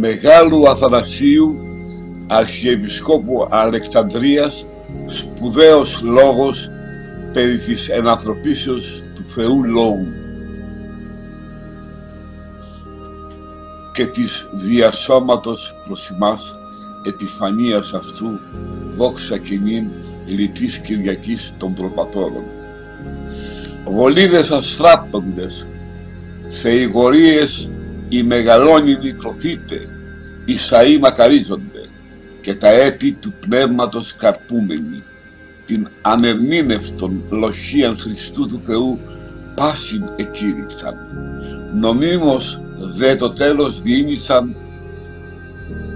Μεγάλου Αθανασίου Αρχιεπισκόπου Αλεξανδρίας σπουδαίος λόγος περί της ενανθρωπίσεως του Θεού Λόγου και της διασώματος προς εμάς επιφανίας αυτού δόξα κοινήν λυτής Κυριακής των προπατώρων. Βολίδες αστράπτοντες, θεηγορίες οι μεγαλώνυμοι τροφείτε, οι σαΐ μακαρίζονται και τα έπι του πνεύματος καρπούμενοι, την ανερμήνευτον λοχίαν Χριστού του Θεού πάσιν εκήρυξαν. Νομίμως δε το τέλος διήνυσαν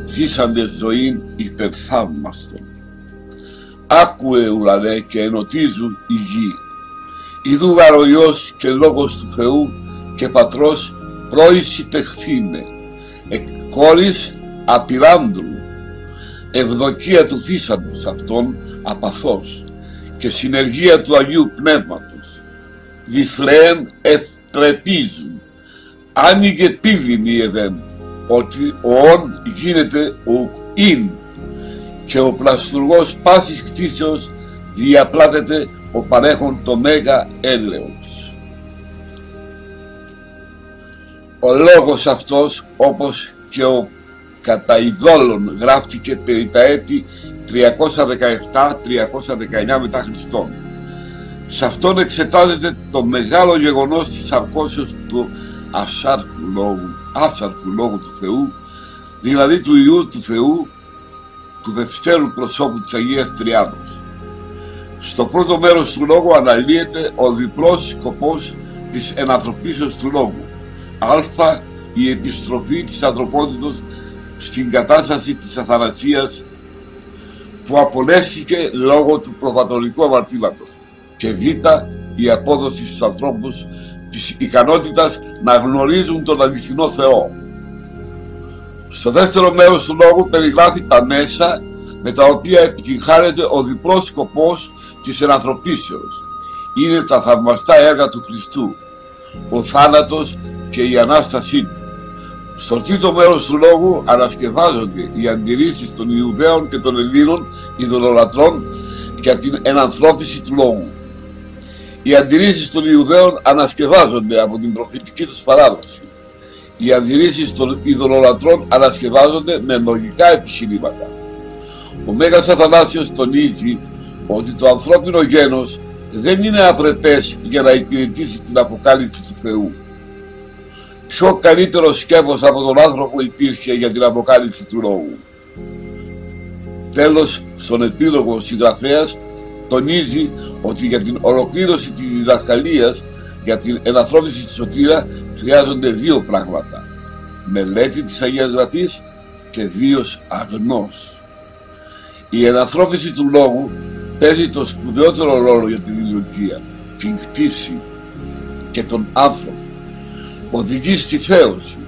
ζήσαντες ζωήν υπερθαύμαστον. Άκουε ουρανέ και ενωτίζουν η γη. Ιδού γαροϊός και λόγος του Θεού και πατρός πρόηση τεχθήνε. Εκκόρης απειράνδρου. Ευδοκία του φύσαντος αυτών απαθός και συνεργία του Αγίου Πνεύματος. Βυθλέεν ευτρεπίζουν. Άνοιγε πύληνη εδέν ότι ο όν γίνεται ο ειν και ο πλαστουργός πάσης κτήσεως διαπλάτεται ο παρέχον το μέγα έλεος. Ο λόγος αυτός όπως και ο κατά ειδόλων γράφτηκε περί τα έτη 317-319 μετά Χριστόν. Σε αυτόν εξετάζεται το μεγάλο γεγονός της αρκώσεως του ασάρκου λόγου, άσαρκου λόγου του Θεού, δηλαδή του Ιού του Θεού, του δευτέρου προσώπου της Αγίας Τριάδος. Στο πρώτο μέρος του λόγου αναλύεται ο διπλός σκοπός της ενανθρωπίσεως του λόγου. Α, η επιστροφή της ανθρωπότητος στην κατάσταση της αθανασίας που απολέστηκε λόγω του προπατολικού αμαρτήματος και β, η απόδοση στους ανθρώπους της ικανότητας να γνωρίζουν τον αληθινό Θεό. Στο δεύτερο μέρος του λόγου περιγράφει τα μέσα με τα οποία επιτυγχάνεται ο διπλός σκοπός της ενανθρωπίσεως. Είναι τα θαυμαστά έργα του Χριστού, ο θάνατος και η Ανάστασή του. Στο τρίτο μέρος του λόγου ανασκευάζονται οι αντιρρήσεις των Ιουδαίων και των Ελλήνων ειδωλολατρών για την ενανθρώπιση του λόγου. Οι αντιρρήσεις των Ιουδαίων ανασκευάζονται από την προφητική τους παράδοση. Οι αντιρρήσεις των ειδωλολατρών ανασκευάζονται με λογικά επιχειρήματα. Ο Μέγας Αθανάσιος τονίζει ότι το ανθρώπινο γένος δεν είναι απρεπές για να υπηρετήσει την αποκάλυψη του Θεού. Ποιο καλύτερο σκέπος από τον άνθρωπο υπήρχε για την αποκάλυψη του λόγου. Τέλος, στον επίλογο συγγραφέας τονίζει ότι για την ολοκλήρωση της διδασκαλίας για την ενανθρώπιση της σωτήρα χρειάζονται δύο πράγματα. Μελέτη της Αγίας Γραφής και βίος αγνός. Η ενανθρώπιση του λόγου παίζει το σπουδαιότερο ρόλο για τη δημιουργία, την κτήση και τον άνθρωπο. Οδηγεί στη θέωση,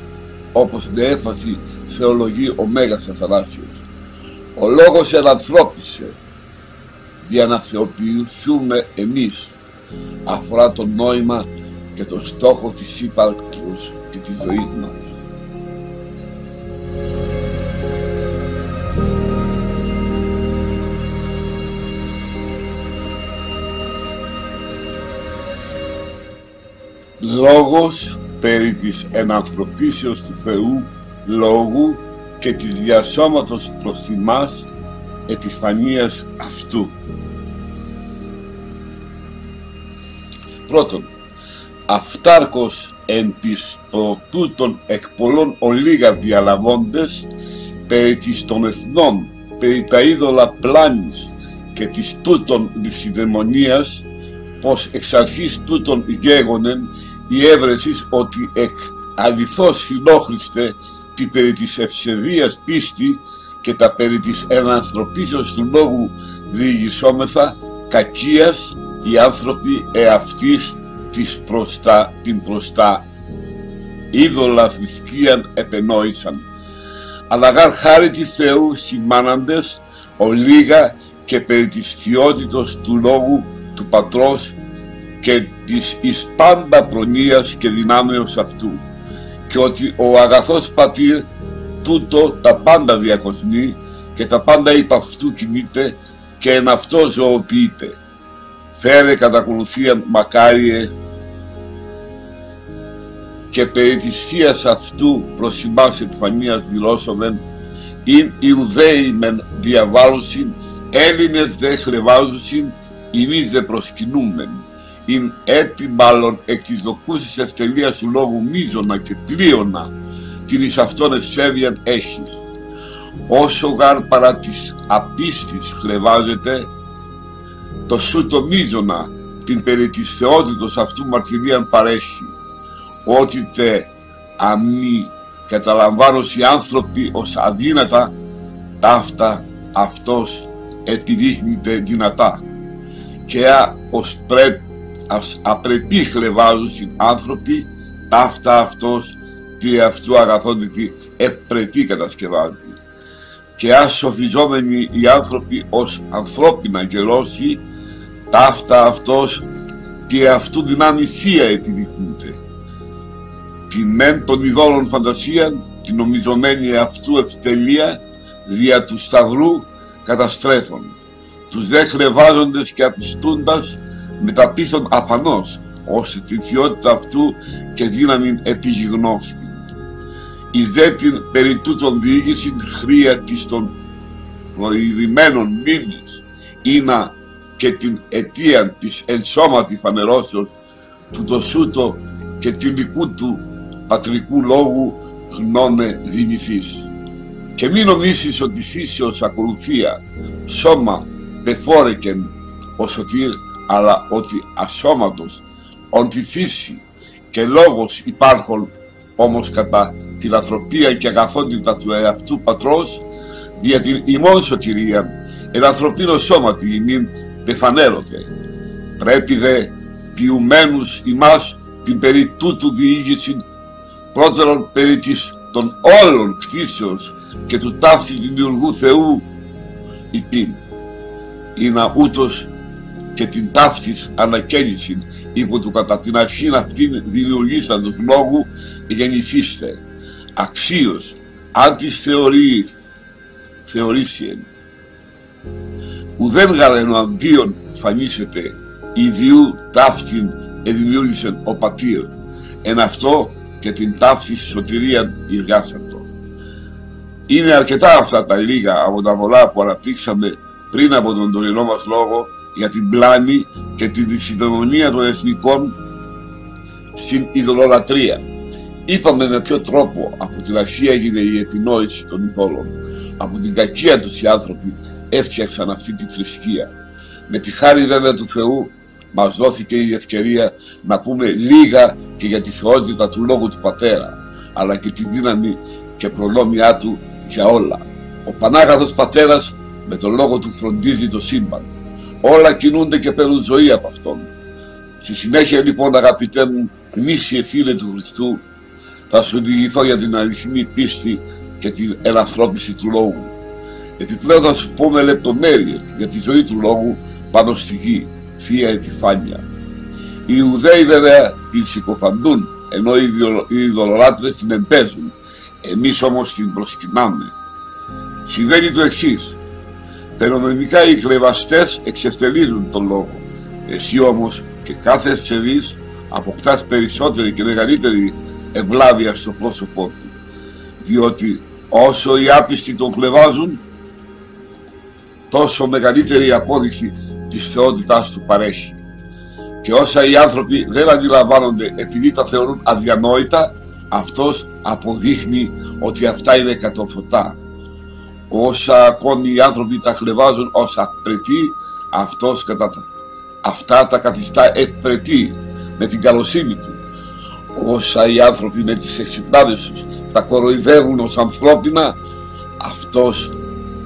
όπως με έφαση θεολογεί ο Μέγας Αθανάσιος. Ο λόγος ενανθρώπισε για να θεοποιηθούμε εμείς αφορά το νόημα και το στόχο της ύπαρξης και της ζωής μας. Λόγος περί της ενανθρωπίσεως του Θεού λόγου και της διασώματος προς θυμάς επιφανίας αυτού. Πρώτον, αυτάρκος εν της προτούτων εκ πολλών ολίγα διαλαβώντες περί της των εθνών, περί τα είδωλα πλάνης και της τούτων δυσιδαιμονίας, πως εξ αρχής τούτων γέγονεν η έβρεσης ότι εκ αληθώς φιλόχριστε τη περί της ευσεβίας πίστη και τα περί της ενανθρωπίσεως του λόγου διηγησόμεθα κακίας οι άνθρωποι εαυτής της προστά, την προστά είδωλα θρησκείαν επενόησαν. Αλλά γαρ χάρη τη Θεού σημάναντες ολίγα και περί της θεότητος του λόγου του Πατρός και της εις πάντα προνοίας και δυνάμεως αυτού και ότι ο αγαθός πατήρ τούτο τα πάντα διακοσμεί και τα πάντα υπ' αυτού κινείται και εν αυτό ζωοποιείται. Φέρε κατά ακολουθία μακάριε και περί της θείας αυτού προς ημάς επιφανίας δηλώσομεν ειν Ιουδαίοι μεν διαβάλλουσιν, Έλληνες δε χρεβάζουσιν, ημείς δε προσκυνούμεν. Ειν έτη μάλλον εκ της δοκούσης ευτελείας του λόγου μίζωνα και πλείωνα, την εις αυτόν ευσέβιαν έχεις. Όσο γάρ παρά της απίστης χλεβάζεται, το σου το μίζωνα την περί της θεότητος αυτού μαρτυρίαν παρέχει ότι τε αμή καταλαμβάνωση οι άνθρωποι ως αδύνατα ταύτα αυτός επιδείχνεται δυνατά και ως πρέ, ας απρεπή χλεβάζουν άνθρωποι ταύτα αυτός τι αυτού αγαθόντητη ευπρεπή κατασκευάζει και ας σοφιζόμενοι οι άνθρωποι ως ανθρώπινα γελώσει ταύτα αυτός και αυτού δυνάμει θεία επιδεικνύεται την μεν των ειδόλων φαντασίαν, την νομιζομένη αυτού ευτελεία, δια του σταυρού καταστρέφων. Τους δε χρεβάζοντες και απιστούντας μεταπίθων αφανώς, ώστε την θεότητα αυτού και δύναμη επιγνώστη. Εις δε την περί τούτων διοίκηση χρία της των προηγημένων μνήμης, να και την αιτία της ενσώματη φανερώσεως του το σούτο και τυλικού του πατρικού λόγου γνώμε δυνηθείς. Και μην νομίσεις ότι φύσεως ακολουθία σώμα πεφόρεκεν ο σωτήρ, αλλά ότι ασώματος όντι φύση και λόγος υπάρχον όμως κατά τη λαθροπία και αγαθότητα του εαυτού πατρός δια την ημών σωτηρία εν ανθρωπίνο σώματι ημίν πεφανέρωτε. Πρέπει δε ποιουμένους ημάς την περί τούτου διήγηση πρώτερον περί της των όλων κτίσεως και του τάφτη δημιουργού Θεού υπήν. Είναι ούτως και την ταύτης ανακαίνιση υπό του κατά την αρχήν αυτήν δημιουργήσαντος λόγου γεννηθήστε. Αξίως αν της θεωρείς θεωρήσιεν. Ουδέν γαρενο αντίον φανίσετε ιδιού ταύτην εδημιούργησεν ο πατήρ. Εν αυτό και την ταύτη σωτηρία εργάσαντο. Είναι αρκετά αυτά τα λίγα από τα πολλά που αναπτύξαμε πριν από τον τωρινό μας λόγο για την πλάνη και την συντονία των εθνικών στην ειδωλολατρία. Είπαμε με ποιο τρόπο από την αρχή έγινε η επινόηση των ειδόλων. Από την κακία τους οι άνθρωποι έφτιαξαν αυτή τη θρησκεία. Με τη χάρη βέβαια του Θεού μας δόθηκε η ευκαιρία να πούμε λίγα και για τη θεότητα του Λόγου του Πατέρα, αλλά και τη δύναμη και προνόμια του για όλα. Ο Πανάγαθος Πατέρας με τον Λόγο του φροντίζει το σύμπαν. Όλα κινούνται και παίρνουν ζωή από Αυτόν. Στη συνέχεια λοιπόν αγαπητέ μου, γνήσιε φίλε του Χριστού, θα σου διηγηθώ για την αληθινή πίστη και την ελαφρόπιση του Λόγου. Επιπλέον θα σου πω με λεπτομέρειες για τη ζωή του Λόγου πάνω στη γη θεία επιφάνεια. Οι Ιουδαίοι βέβαια την συκοφαντούν, ενώ οι ειδωλολάτρες την εμπέζουν. Εμείς όμως την προσκυνάμε. Συμβαίνει το εξής. Φαινομενικά οι κλεβαστές εξευτελίζουν τον λόγο. Εσύ όμως και κάθε ευσεβής αποκτάς περισσότερη και μεγαλύτερη ευλάβεια στο πρόσωπό του. Διότι όσο οι άπιστοι τον κλεβάζουν, τόσο μεγαλύτερη απόδειξη της θεότητάς του παρέχει. Και όσα οι άνθρωποι δεν αντιλαμβάνονται επειδή τα θεωρούν αδιανόητα, αυτός αποδείχνει ότι αυτά είναι κατορθωτά. Όσα ακόμη οι άνθρωποι τα χλεβάζουν ως απρετή, αυτός κατά αυτά τα καθιστά εκπρετή με την καλοσύνη του. Όσα οι άνθρωποι με τις εξυπνάδες τους τα κοροϊδεύουν ως ανθρώπινα, αυτός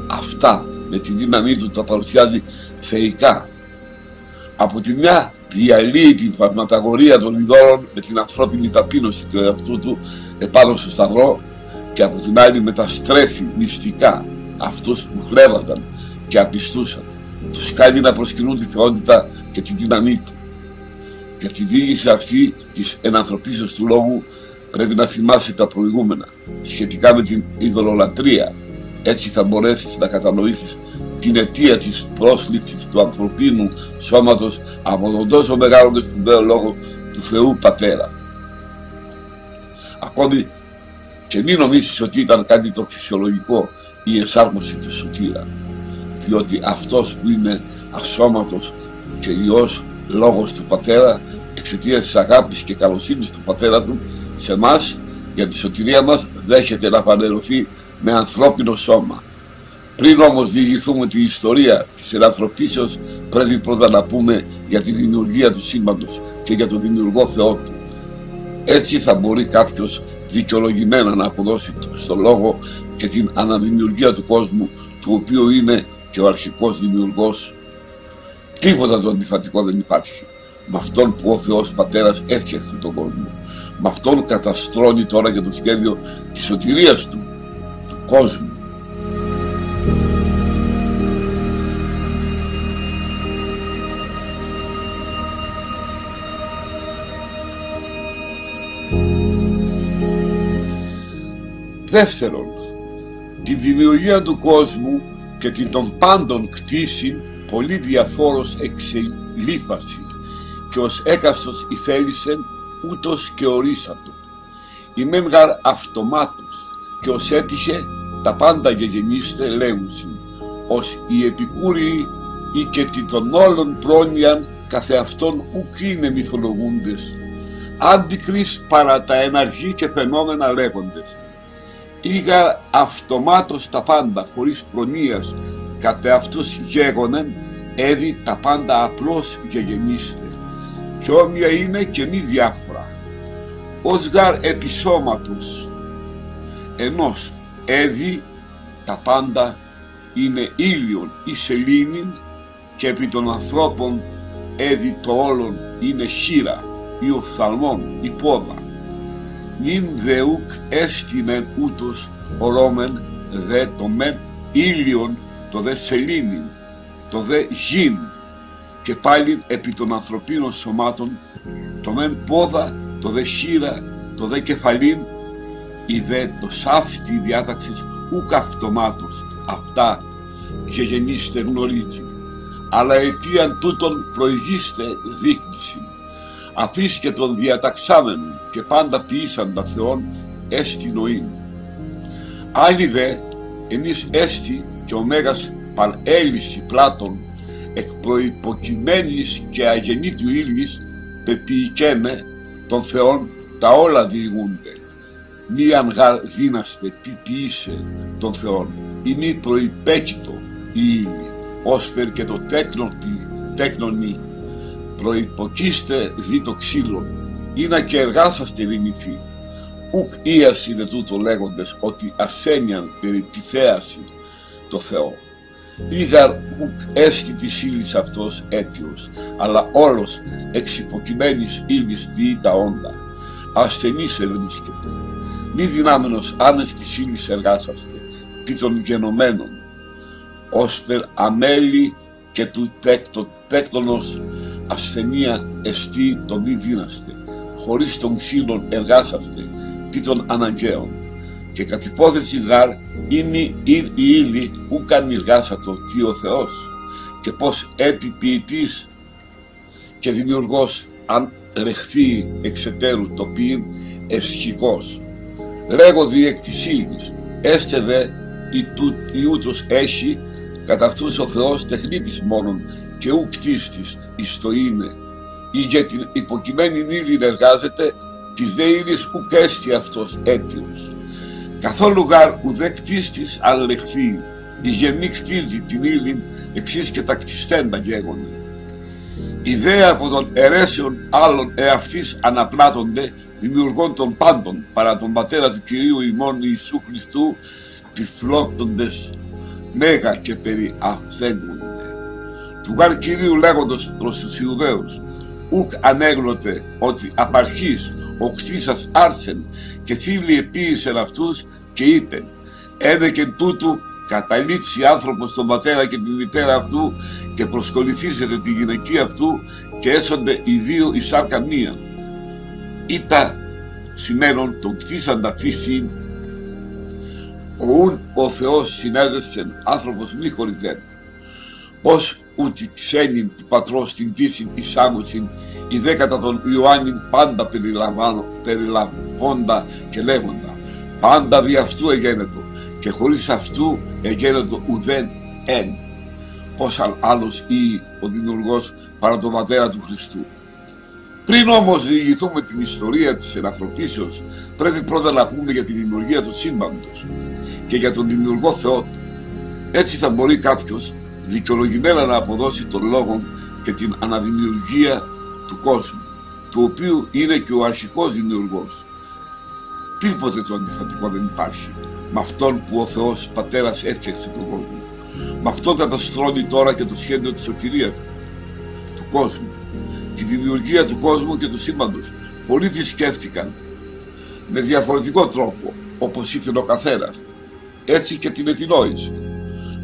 αυτά με τη δύναμή του τα παρουσιάζει θεϊκά. Από τη μια διαλύει την πραγματαγορία των ειδώρων με την ανθρώπινη ταπείνωση του εαυτού του επάνω στο σταυρό και από την άλλη μεταστρέφει μυστικά αυτούς που χλέβαζαν και απιστούσαν. Τους κάνει να προσκυνούν τη θεότητα και τη δύναμή του. Για τη διήγηση αυτή της ενανθρωπίσεως του λόγου πρέπει να θυμάσαι τα προηγούμενα σχετικά με την ειδωλολατρία. Έτσι θα μπορέσεις να κατανοήσεις την αιτία της πρόσληψης του ανθρωπίνου σώματος από τον τόσο μεγάλος και σπουδαίο λόγο του Θεού Πατέρα. Ακόμη και μην νομίζεις ότι ήταν κάτι το φυσιολογικό η εσάρμοση του σωτήρα διότι αυτός που είναι ασώματος και Υιός λόγος του Πατέρα εξαιτίας της αγάπης και καλοσύνης του Πατέρα του σε εμάς για τη σωτηρία μας δέχεται να φανερωθεί με ανθρώπινο σώμα. Πριν όμως διηγηθούμε την ιστορία της ελανθρωπίσεως πρέπει πρώτα να πούμε για τη δημιουργία του σύμπαντος και για τον δημιουργό Θεό του. Έτσι θα μπορεί κάποιος δικαιολογημένα να αποδώσει στο λόγο και την αναδημιουργία του κόσμου του οποίου είναι και ο αρχικός δημιουργός. Τίποτα το αντιφατικό δεν υπάρχει. Με αυτόν που ο Θεός Πατέρας έφτιαξε τον κόσμο. Με αυτόν καταστρώνει τώρα και το σχέδιο της σωτηρίας του, του κόσμου. Δεύτερον, τη δημιουργία του κόσμου και την των πάντων κτίσιν πολύ διαφόρος εξελίφαση και ως έκαστος η θέλησεν ούτως και ορίσατο. Η μεν γαρ αυτομάτως και ως έτυχε τα πάντα γεγενήστε λέουσιν, ως οι επικούριοι ή και την των όλων πρόνοιαν καθεαυτόν ουκ είναι μυθολογούντες, άντικρις παρά τα εναργή και φαινόμενα λέγοντες Είχα αυτομάτως τα πάντα χωρίς προνοίας. Κατά αυτούς γέγονεν έδι τα πάντα απλώς γεγενήστε και όμοια είναι και μη διάφορα. Ως γαρ επισώματος ενός έδι τα πάντα είναι ήλιον ή σελήνην και επί των ανθρώπων έδι το όλον είναι χείρα ή οφθαλμόν ή πόδα νυν δεούκ έστειμεν ούτως ορώμεν δε το μεν ήλιον το δε σελήνιν, το δε γιν και πάλι επί των ανθρωπίνων σωμάτων το μεν πόδα, το δε χείρα, το δε κεφαλήν η δε το σάφτη διάταξης ουκ αυτομάτως. Αυτά γεγενήστε γνωρίζεις. Αλλά αιτίαν τούτων προηγήστε δείχνηση αφήσει και τον διαταξάμενο και πάντα ποιήσαντα Θεόν έστι νοή. Άλλοι δε, εμείς έστι και ο Μέγας παρέλυση πλάτων εκ προϋποκειμένης και αγενήτιου ύλης πεποιηκέμε των Θεών τα όλα διηγούνται. Μη αν γαρ δύναστε τι ποιήσε των Θεών ή μη προϋπέκητο η ύλη, όσπερ και το τέκνον προϋποκείστε δι το ξύλο, ή να και εργάσαστε δυνηθή. Ουκ ίαση δε τούτο λέγοντες ότι ασθένιαν περί τη θέαση το Θεό. Ήγαρ ουκ έσχη της ύλης αυτός αίτιος, αλλά όλος εξ υποκειμένης ύλης διεί τα όντα. Ασθενής ευρίσκεται. Μη δυνάμενος άνες της ύλης εργάσαστε, τι των γενομένων, ώστε αμέλη και του τέκτονος ασθενεία εστί το μη δύναστε, χωρίς τον ξύλων εργάσαστε, τι των αναγκαίων. Και κατ' υπόθεση γάρ είναι η ύλη ου καν εργάσατο τι ο Θεός και πως έτη ποιητής και δημιουργός αν ρεχθεί εξετέρου το ποιήν εσχικός. Λέγω διεκ της ύλης, έστε δε η, του, η ούτως έχει κατά αυτούς ο Θεός τεχνίτης μόνον και ου κτίστης εις το είναι ή για την υποκειμένη ύλη εργάζεται της δε ύλης ουκ έστι αυτός αίτιος. Καθόλου γάρ ουδέ κτίστης αλληλεχθεί, η γενή κτίζει την ύλη εξής και τα κτιστέντα γέγοντα. Ιδέα από των αιρέσεων άλλων εαυτής αναπλάττονται δημιουργών των πάντων παρά τον πατέρα του Κυρίου ημών Ιησού Χριστού τυφλόκτοντες μέγα και περί αυθέγγονται. Του γάρ Κυρίου λέγοντος προς τους Ιουδαίους ουκ ανέγνωτε ότι απαρχής ο κτήσας άρθεν και φίλοι επίησεν αυτούς και είπεν έδεκεν τούτου καταλήξει άνθρωπος τον πατέρα και τη μητέρα αυτού και προσκοληθήσετε τη γυναική αυτού και έσονται οι δύο η σάρκα μία. Ήτα σημαίνον τον κτίσαντα φύση ούν ο Θεός συνέδευσεν άνθρωπος μη χωριζέν. Πώς ούτε ξένην του πατρός την φύση εισάγωσιν η δέκατα των Ιωάννην πάντα περιλαμβάνοντα και λέγοντα πάντα δι' αυτού εγένετο και χωρίς αυτού εγένετο ουδέν εν. Πώς άλλος ή ο δημιουργός παρά τον πατέρα του Χριστού. Πριν όμως διηγηθούμε την ιστορία της ενανθρωπίσεως, πρέπει πρώτα να πούμε για τη δημιουργία του σύμπαντος και για τον δημιουργό Θεό του. Έτσι θα μπορεί κάποιος δικαιολογημένα να αποδώσει τον λόγο και την αναδημιουργία του κόσμου, του οποίου είναι και ο αρχικός δημιουργός. Τίποτε το αντιφατικό δεν υπάρχει με αυτόν που ο Θεός Πατέρας έφτιαξε τον κόσμο. Με αυτό καταστρώνει τώρα και το σχέδιο της σωτηρίας του κόσμου τη δημιουργία του κόσμου και του σύμπαντος. Πολλοί τη σκέφτηκαν με διαφορετικό τρόπο, όπως ήθελε ο καθένας. Έτσι και την ετινόηση.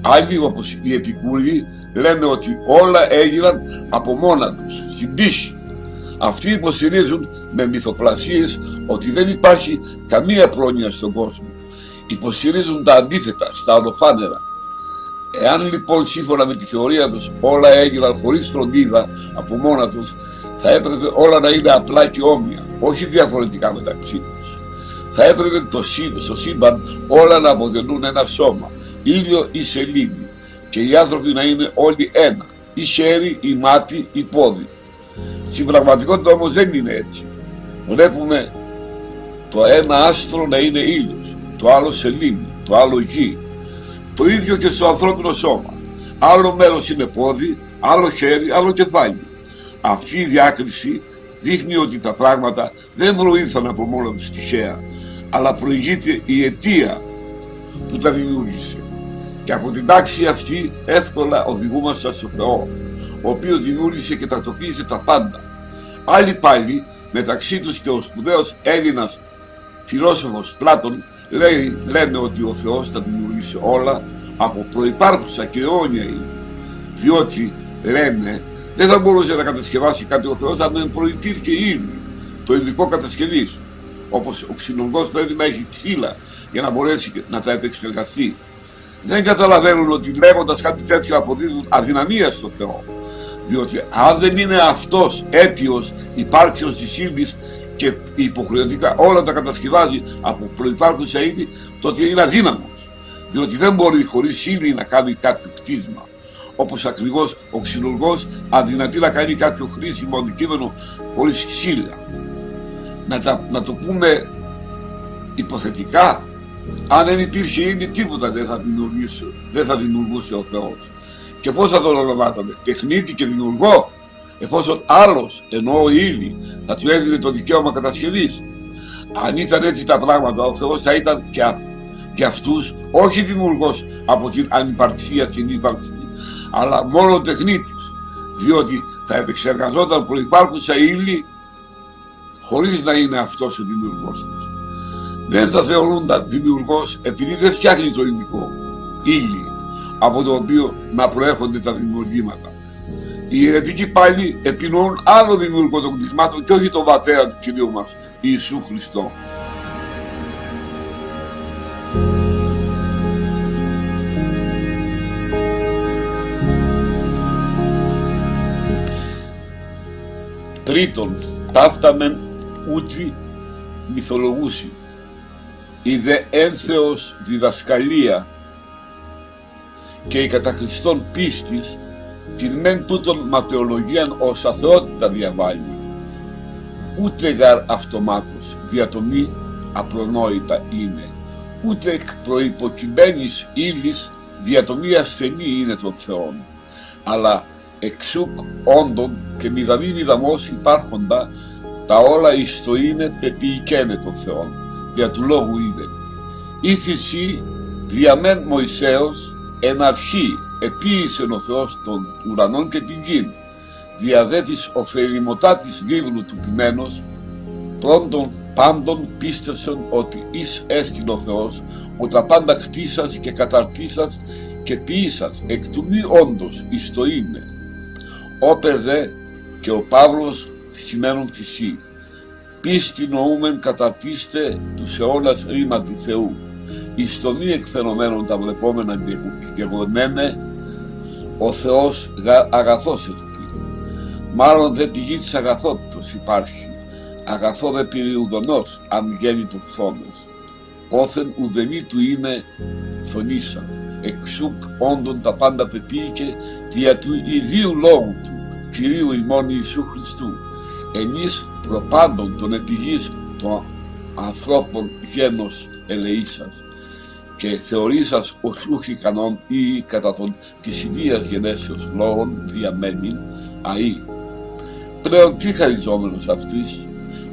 Άλλοι, όπως οι επικούροι, λένε ότι όλα έγιναν από μόνα τους, στην πίστη. Αυτοί υποστηρίζουν με μυθοπλασίες ότι δεν υπάρχει καμία πρόνοια στον κόσμο. Υποστηρίζουν τα αντίθετα, στα ολοφάνερα. Εάν λοιπόν σύμφωνα με τη θεωρία τους όλα έγιναν χωρίς φροντίδα από μόνα τους, θα έπρεπε όλα να είναι απλά και όμοια, όχι διαφορετικά μεταξύ τους. Θα έπρεπε το, στο σύμπαν όλα να αποτελούν ένα σώμα, ήλιο ή σελήνη, και οι άνθρωποι να είναι όλοι ένα, ή χέρι, ή μάτι, ή πόδι. Στην πραγματικότητα όμως δεν είναι έτσι. Βλέπουμε το ένα άστρο να είναι ήλιος, το άλλο σελήνη, το άλλο γη, το ίδιο και στο ανθρώπινο σώμα. Άλλο μέρος είναι πόδι, άλλο χέρι, άλλο κεφάλι. Αυτή η διάκριση δείχνει ότι τα πράγματα δεν προήλθαν από μόνο τους τυχαία, αλλά προηγείται η αιτία που τα δημιούργησε. Και από την τάξη αυτή εύκολα οδηγούμαστε στο Θεό, ο οποίος δημιούργησε και τακτοποίησε τα πάντα. Άλλοι πάλι, μεταξύ τους και ο σπουδαίος Έλληνας φιλόσοφος Πλάτων, λέει, λένε ότι ο Θεός τα δημιουργήσει όλα από προϋπάρχουσα και αιώνια είναι. Διότι λένε δεν θα μπορούσε να κατασκευάσει κάτι ο Θεός αν δεν προϋπήρχε ήδη το υλικό κατασκευής. Όπως ο ξυλουργός πρέπει να έχει ξύλα για να μπορέσει να τα επεξεργαστεί. Δεν καταλαβαίνουν ότι λέγοντας κάτι τέτοιο αποδίδουν αδυναμία στο Θεό. Διότι αν δεν είναι αυτός αίτιος υπάρξεως της ύλης και υποχρεωτικά όλα τα κατασκευάζει από προϋπάρχουσα είδη, τότε είναι αδύναμος. Διότι δεν μπορεί χωρίς ύλη να κάνει κάποιο κτίσμα. Όπως ακριβώς ο ξυλουργός αδυνατεί να κάνει κάποιο χρήσιμο αντικείμενο χωρίς ξύλα. Να, να το πούμε υποθετικά, αν δεν υπήρχε ήδη τίποτα δεν θα δημιουργούσε, δεν θα δημιουργούσε ο Θεός. Και πώς θα τον ονομάζαμε, τεχνίτη και δημιουργό, εφόσον άλλος, ενώ ήδη, θα του έδινε το δικαίωμα κατασκευής. Αν ήταν έτσι τα πράγματα, ο Θεός θα ήταν και, και αυτούς, όχι δημιουργός από την ανυπαρξία στην ύπαρξη, αλλά μόνο τεχνίτης, διότι θα επεξεργαζόταν προϋπάρχουσα ύλη χωρίς να είναι αυτός ο δημιουργός της. Δεν θα θεωρούνταν δημιουργός επειδή δεν φτιάχνει το υλικό, ύλη, από το οποίο να προέρχονται τα δημιουργήματα. Οι αιρετικοί πάλι επινοούν άλλο δημιουργό των κτισμάτων και όχι τον πατέρα του Κυρίου μας, Ιησού Χριστό. Τρίτον, ταύταμεν ούτρι μυθολογούσι. Η δε ένθεος διδασκαλία και η κατά Χριστόν πίστης την μεν τούτον ματαιολογίαν ως αθεότητα διαβάλλει. Ούτε γαρ αυτομάτως διατομή απρονόητα είναι, ούτε εκ προϋποκειμένης ύλης διατομή ασθενή είναι των Θεών, αλλά εξούκ όντων και μηδαμή μηδαμός υπάρχοντα τα όλα εις το είναι πεποιηκένε των Θεών, δια του λόγου είδε. Η φυσή διαμέν Μωυσέως εν αρχή επίησεν ο Θεός των ουρανών και την γην, δια δε της ωφελημωτά της γύβνου του ποιμένος, πρώτον πάντων πίστευσαν ότι εις έστειλε ο Θεός, ότι τα πάντα κτίσας και καταρτήσας και ποιήσας εκ του μη όντως εις το είναι. Όπε δε και ο Παύλος σημαίνουν φυσί. Πίστη νοούμεν καταρτίστε του αιώνας ρήμα του Θεού. Εις το μη εκφαινομένων τα βλεπόμενα γεγονέμε, ο Θεός αγαθός εστί. Μάλλον δεν πηγή της αγαθότητος υπάρχει. Αγαθό δε πυριουδονός, αν γέννη το φθόνος. Όθεν ουδενή του είναι φωνήσα. Εξούκ όντων τα πάντα πεποίηκε δια του ιδίου λόγου του, Κυρίου ημών Ιησού Χριστού. Εμείς προπάντων των επιγής των ανθρώπων γένος ελεήσας και θεωρήσας ως ούχ ικανόν ή κατά των της ιδίας γενέσεως λόγων διαμένει αΐ. Πλέον τι χαριζόμενος αυτής,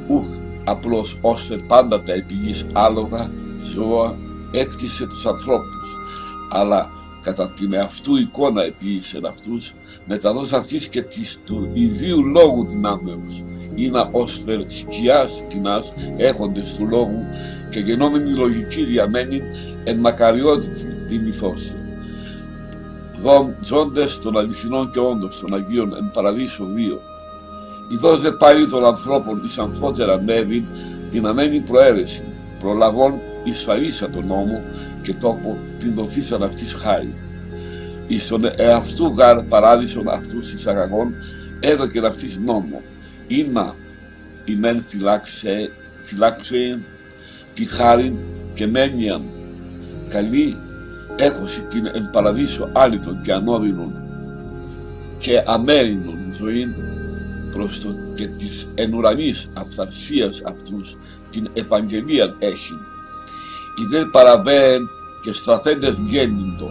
ούχ απλώς ώστε πάντα τα επιγής άλογα, ζώα, έκτισε τους ανθρώπους, αλλά κατά την εαυτού εικόνα επίησε αυτούς, μεταδός αυτής και της του ιδίου λόγου δυνάμεως, είναι ως σκιάς κοινάς έχοντες του λόγου και γενόμενη λογική διαμένη εν μακαριότητη δημηθός. Δον ζώντες των αληθινών και όντως των Αγίων εν παραδείσο βίο. Ιδός δε πάλι των ανθρώπων εις ανθότερα νεύην δυναμένη προαίρεση, προλαβών εισφαλίσα τον νόμο και τόπο την δοθήσαν αυτής χάρη. Εις τον εαυτού γάρ παράδεισον αυτούς εις αγαγών έδωκεν αυτής νόμο, Είμα ημέν φυλάξε, φυλάξε τη χάρη και μένιαν καλή έχωση την εν παραδείσο άλυτον και ανώδυνον και αμέρινον ζωήν προς το και της εν ουρανής αυθαρσίας αυτούς την επαγγελία έχει. Οι δε παραβέν και στραθέντες γέννητο,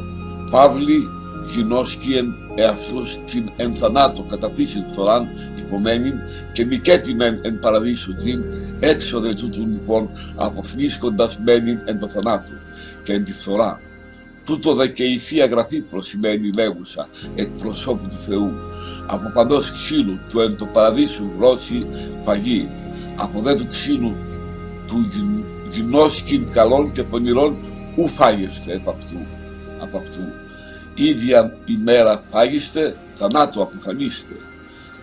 παύλοι γινώσκιεν εαυτούς την εν θανάτω κατά φύσιν θωράν υπομένην και μικέτη μεν εν παραδείσου την έξοδε τούτου λοιπόν αποφνίσκοντας μένην εν το θανάτου και εν τη φθορά. Τούτο δε και η Θεία Γραφή προσημένει λέγουσα εκ προσώπου του Θεού. Από παντός ξύλου του εν το παραδείσου γλώσσι φαγή. Από δε του ξύλου του γινώσκην καλών και πονηρών ου φάγεστε από αυτού. Από αυτού ίδια ημέρα φάγιστε, θανάτου αποθανείστε.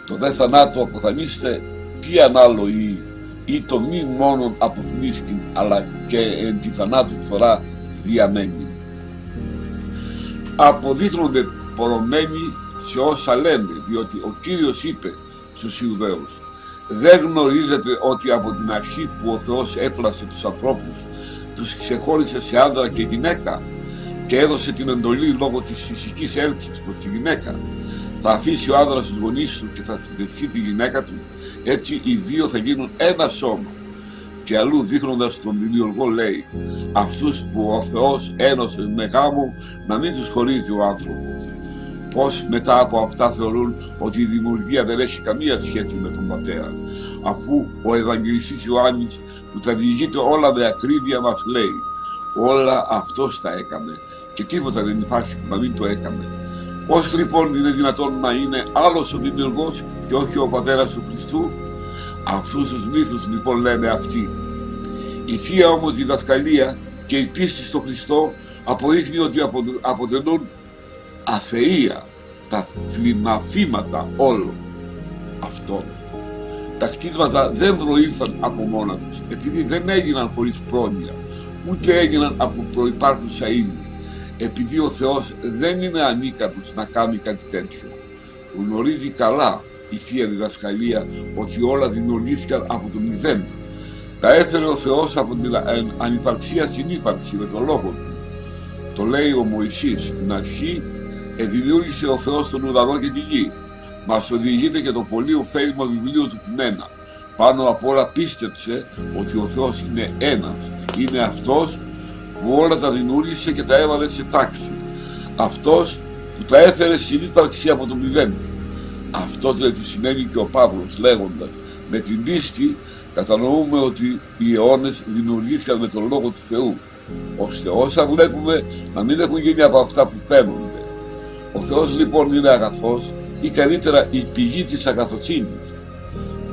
Το δε θανάτου αποθανείστε, τι ανάλο ή, ή το μη μόνον αποθνίσκην, αλλά και εν τη θανάτου φορά διαμένει. Αποδείχνονται πορωμένοι σε όσα λένε, διότι ο Κύριος είπε στους Ιουδαίους δεν γνωρίζετε ότι από την αρχή που ο Θεός έπλασε τους ανθρώπους τους ξεχώρισε σε άντρα και γυναίκα και έδωσε την εντολή λόγω της φυσικής έλξης προς τη γυναίκα. Θα αφήσει ο άνδρας τους γονείς του και θα συνδεθεί τη γυναίκα του. Έτσι οι δύο θα γίνουν ένα σώμα. Και αλλού δείχνοντας τον δημιουργό λέει αυτούς που ο Θεός ένωσε με γάμο να μην τους χωρίζει ο άνθρωπος. Πώς μετά από αυτά θεωρούν ότι η δημιουργία δεν έχει καμία σχέση με τον πατέρα. Αφού ο Ευαγγελιστής Ιωάννης που τα διηγείται όλα με ακρίβεια μας λέει όλα αυτός τα έκανε και τίποτα δεν υπάρχει που να μην το έκανε. Πώς λοιπόν είναι δυνατόν να είναι άλλος ο δημιουργό και όχι ο πατέρας του Χριστού; Αυτούς τους μύθους λοιπόν λένε αυτοί. Η θεία όμως διδασκαλία και η πίστη στο Χριστό αποδείχνει ότι αποτελούν αθεία τα φημαφήματα όλων αυτών. Τα κτίσματα δεν προήλθαν από μόνα τους, επειδή δεν έγιναν χωρίς πρόνοια, ούτε έγιναν από προϋπάρχουσα ύλη επειδή ο Θεός δεν είναι ανίκανος να κάνει κάτι τέτοιο. Γνωρίζει καλά η Θεία Διδασκαλία ότι όλα δημιουργήθηκαν από το μηδέν. Τα έφερε ο Θεός από την ανυπαρξία στην ύπαρξη με τον λόγο του. Το λέει ο Μωυσής στην αρχή εδημιούργησε ο Θεός τον ουρανό και τη γη. Μας οδηγείται και το πολύ ωφέλιμο βιβλίο του Πνένα. Πάνω απ' όλα πίστεψε ότι ο Θεός είναι ένας. Είναι Αυτός που όλα τα δημιούργησε και τα έβαλε σε τάξη. Αυτός που τα έφερε στην ύπαρξη από το μηδέν. Αυτό δηλαδή σημαίνει και ο Παύλος λέγοντας με την πίστη κατανοούμε ότι οι αιώνες δημιουργήθηκαν με τον Λόγο του Θεού ώστε όσα βλέπουμε να μην έχουν γίνει από αυτά που φαίνονται. Ο Θεός λοιπόν είναι αγαθός ή καλύτερα η πηγή της αγαθοσύνης.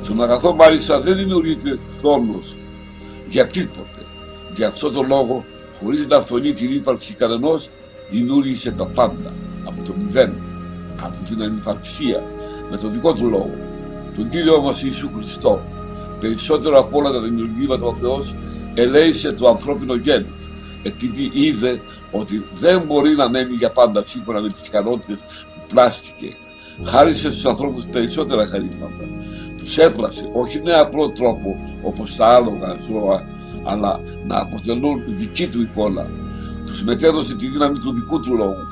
Στον αγαθό μάλιστα δεν δημιουργείται θόνος για τίποτε. Για αυτό τον λόγο χωρίς να αυθονεί την ύπαρξη κανενός, δημιούργησε τα πάντα, από το μηδέν, από την ανυπαρξία, με τον δικό του λόγο, τον Κύριο μας Ιησού Χριστό, περισσότερο από όλα τα δημιουργήματα ο Θεός ελέησε το ανθρώπινο γένος επειδή είδε ότι δεν μπορεί να μένει για πάντα σύμφωνα με τις ικανότητες που πλάστηκε. Χάρισε στους ανθρώπους περισσότερα χαρίσματα. Τους έπλασε, όχι με απλό τρόπο όπως τα άλογα ζώα, αλλά να αποτελούν δική του εικόνα. Τους μετέδωσε τη δύναμη του δικού του λόγου,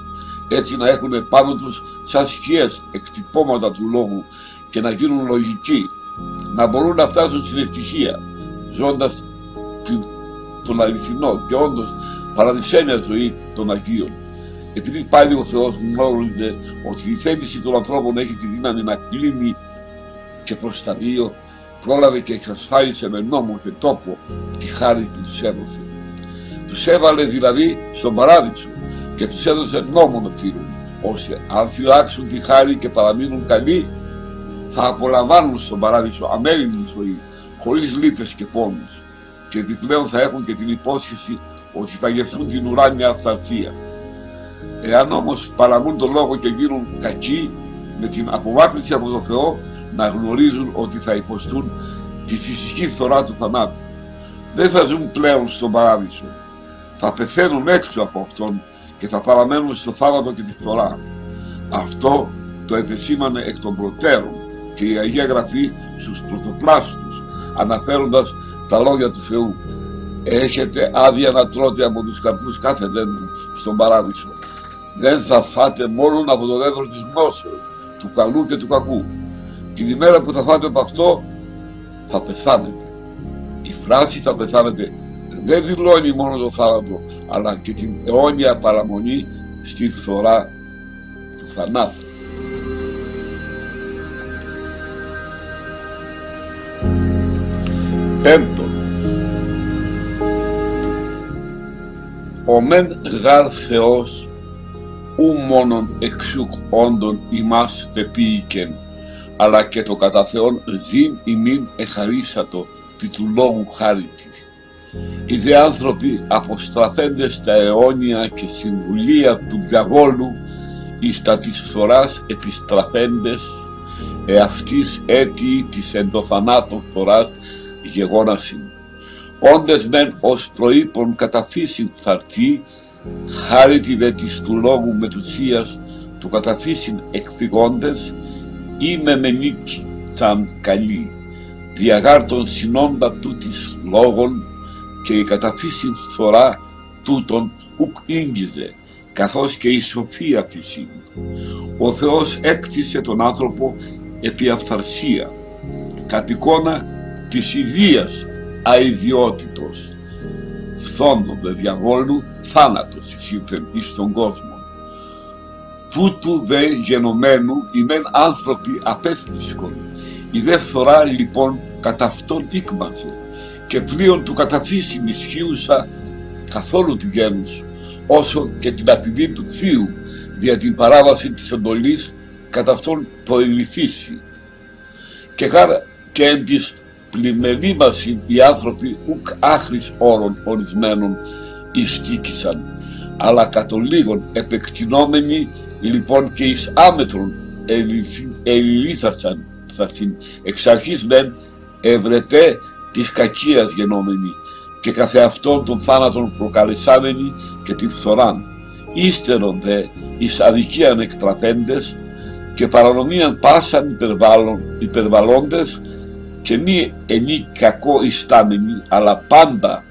έτσι να έχουν πάνω τους σαν σκιές εκτυπώματα του λόγου και να γίνουν λογικοί, να μπορούν να φτάσουν στην ευτυχία, ζώντας τον αληθινό και όντως παραδεισένια ζωή των Αγίων. Επειδή πάλι ο Θεός γνώριζε ότι η θέληση των ανθρώπων έχει τη δύναμη να κλείνει και προς τα δύο, πρόλαβε και εξασφάλισε με νόμο και τόπο τη χάρη που τους έδωσε. Τους έβαλε δηλαδή στον παράδεισο και τους έδωσε νόμο να τήρουν, ώστε αν φυλάξουν τη χάρη και παραμείνουν καλοί, θα απολαμβάνουν στον παράδεισο αμέλινη ζωή, χωρίς λύπες και πόνους και επιπλέον θα έχουν και την υπόσχεση ότι θα γευθούν την ουράνια αυθαρθία. Εάν όμως παραμούν τον λόγο και γίνουν κακοί, με την απομάκρυνση από τον Θεό να γνωρίζουν ότι θα υποστούν τη φυσική φθορά του θανάτου. Δεν θα ζουν πλέον στον παράδεισο. Θα πεθαίνουν έξω από αυτόν και θα παραμένουν στο θάνατο και τη φθορά. Αυτό το επεσήμανε εκ των προτέρων και η Αγία Γραφή στους πρωτοπλάστους αναφέροντας τα λόγια του Θεού. Έχετε άδεια να τρώτε από τους καρπούς κάθε δέντρου στον παράδεισο. Δεν θα φάτε μόνο από το δέντρο της γνώσεως, του καλού και του κακού. Την ημέρα που θα φάτε από αυτό θα πεθάνετε. Η φράση θα πεθάνετε δεν δηλώνει μόνο το θάνατο, αλλά και την αιώνια παραμονή στη φθορά του θανάτου. Πέμπτον, ο μεν γάρ Θεός ου μόνον εξουκ όντων ημάς πεποίηκεν, αλλά και το κατά Θεόν διν ημίν εχαρίσατο τη του λόγου χάριτη. Οι δε άνθρωποι αποστραφέντες τα αιώνια και συμβουλία του διαβόλου εις τα της φθοράς επιστραφέντες εαυτής έτη της εντοθανάτων φθοράς γεγόνασιν. Όντες μεν ως προείπων κατά φύση θαρτή, χάρη τη δε της του λόγου μετουσίας του κατά φύσιν εκφυγόντες, είμαι με νίκη σαν καλή, διαγάρτων συνόντα τούτης λόγων και η καταφύσιν φορά τούτων ουκ ίγγιζε, καθώς και η σοφία φυσίν. Ο Θεός έκτισε τον άνθρωπο επί αυθαρσία, κατ' εικόνα της ιδίας αειδιότητος. Φθόνο δε διαβόλου θάνατος εισήλθεν εις τον κόσμο. Τούτου δε γενομένου ημέν άνθρωποι απέθνησκον. Η δε φθορά λοιπόν κατά αυτόν ήκμασε και πλοίον του καταφύσιν ισχύουσα καθόλου την γένους όσο και την απειλή του θείου δια την παράβαση της εντολής κατά αυτόν το ηλιφύσει. Και, και εν της πλημελήμασιν οι άνθρωποι ουκ άχρης όρων ορισμένων ιστίκησαν, αλλά κατ' λίγων επεκτηνόμενοι λοιπόν και εις άμετρον ελιλήθασαν θα την εξ αρχής μεν ευρετέ της κακίας γενόμενοι και καθεαυτόν των θάνατων προκαλεσάμενοι και τη φθοράν. Ύστερον δε εις αδικίαν εκτραπέντες και παρανομίαν πάσαν υπερβαλλόντες και μη ενή κακό ιστάμενοι, αλλά πάντα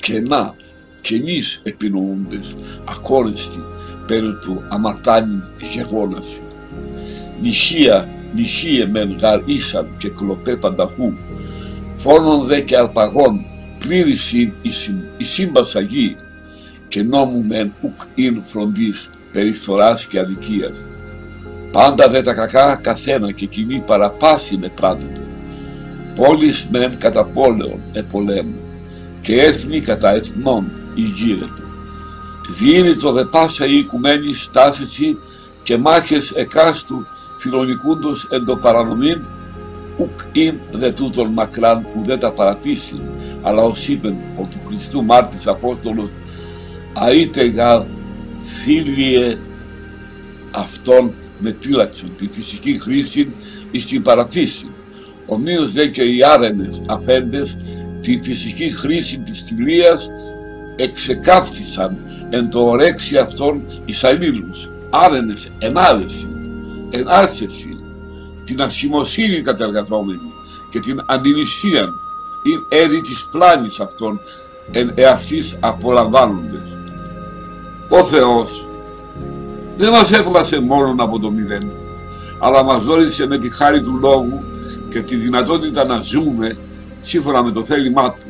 κενά, κενείς επινοούντες, ακόριστοι, περί του αμαρτάνιν γεγόναση. Νησία, νησίε μεν γαρ ήσαν και κλοπέ πανταχού, φόνον δε και αρπαγών, πλήρησιν η σύμπασα γη, και νόμου μεν ουκ ειν φροντίς περιφοράς και αδικίας Πάντα δε τα κακά καθένα και κοινή παραπάση με πράττεται. Πόλεις μεν κατά πόλεων επολέμου και έθνη κατά εθνών ηγύρεται. Διήρητο δε πάσα η οικουμένης στάθηση και μάχες εκάστου φιλονικούντος εν το παρανομήν ουκ ειν δε τούτον μακράν που δεν τα παρατήσει, αλλά ως είπεν ο του Χριστού μάρτης Απόστολος αείτε γα φίλιε αυτόν με τύλαξον τη φυσική χρήση εις την παραφύση. Ομοίως δε και οι άρενες αφέντες τη φυσική χρήση της θηλείας εξεκάφθησαν εν το ορέξι αυτών εις αλλήλους, άρενες εν άρεση, εν άρσεση, την ασημοσύνη κατεργαζόμενη και την αντιληστία ή έδι της πλάνης αυτών εν εαυτής απολαμβάνοντες. Ο Θεός δεν μας έπλασε μόνο από το μηδέν, αλλά μας δόρισε με τη χάρη του Λόγου και τη δυνατότητα να ζούμε σύμφωνα με το θέλημά Του.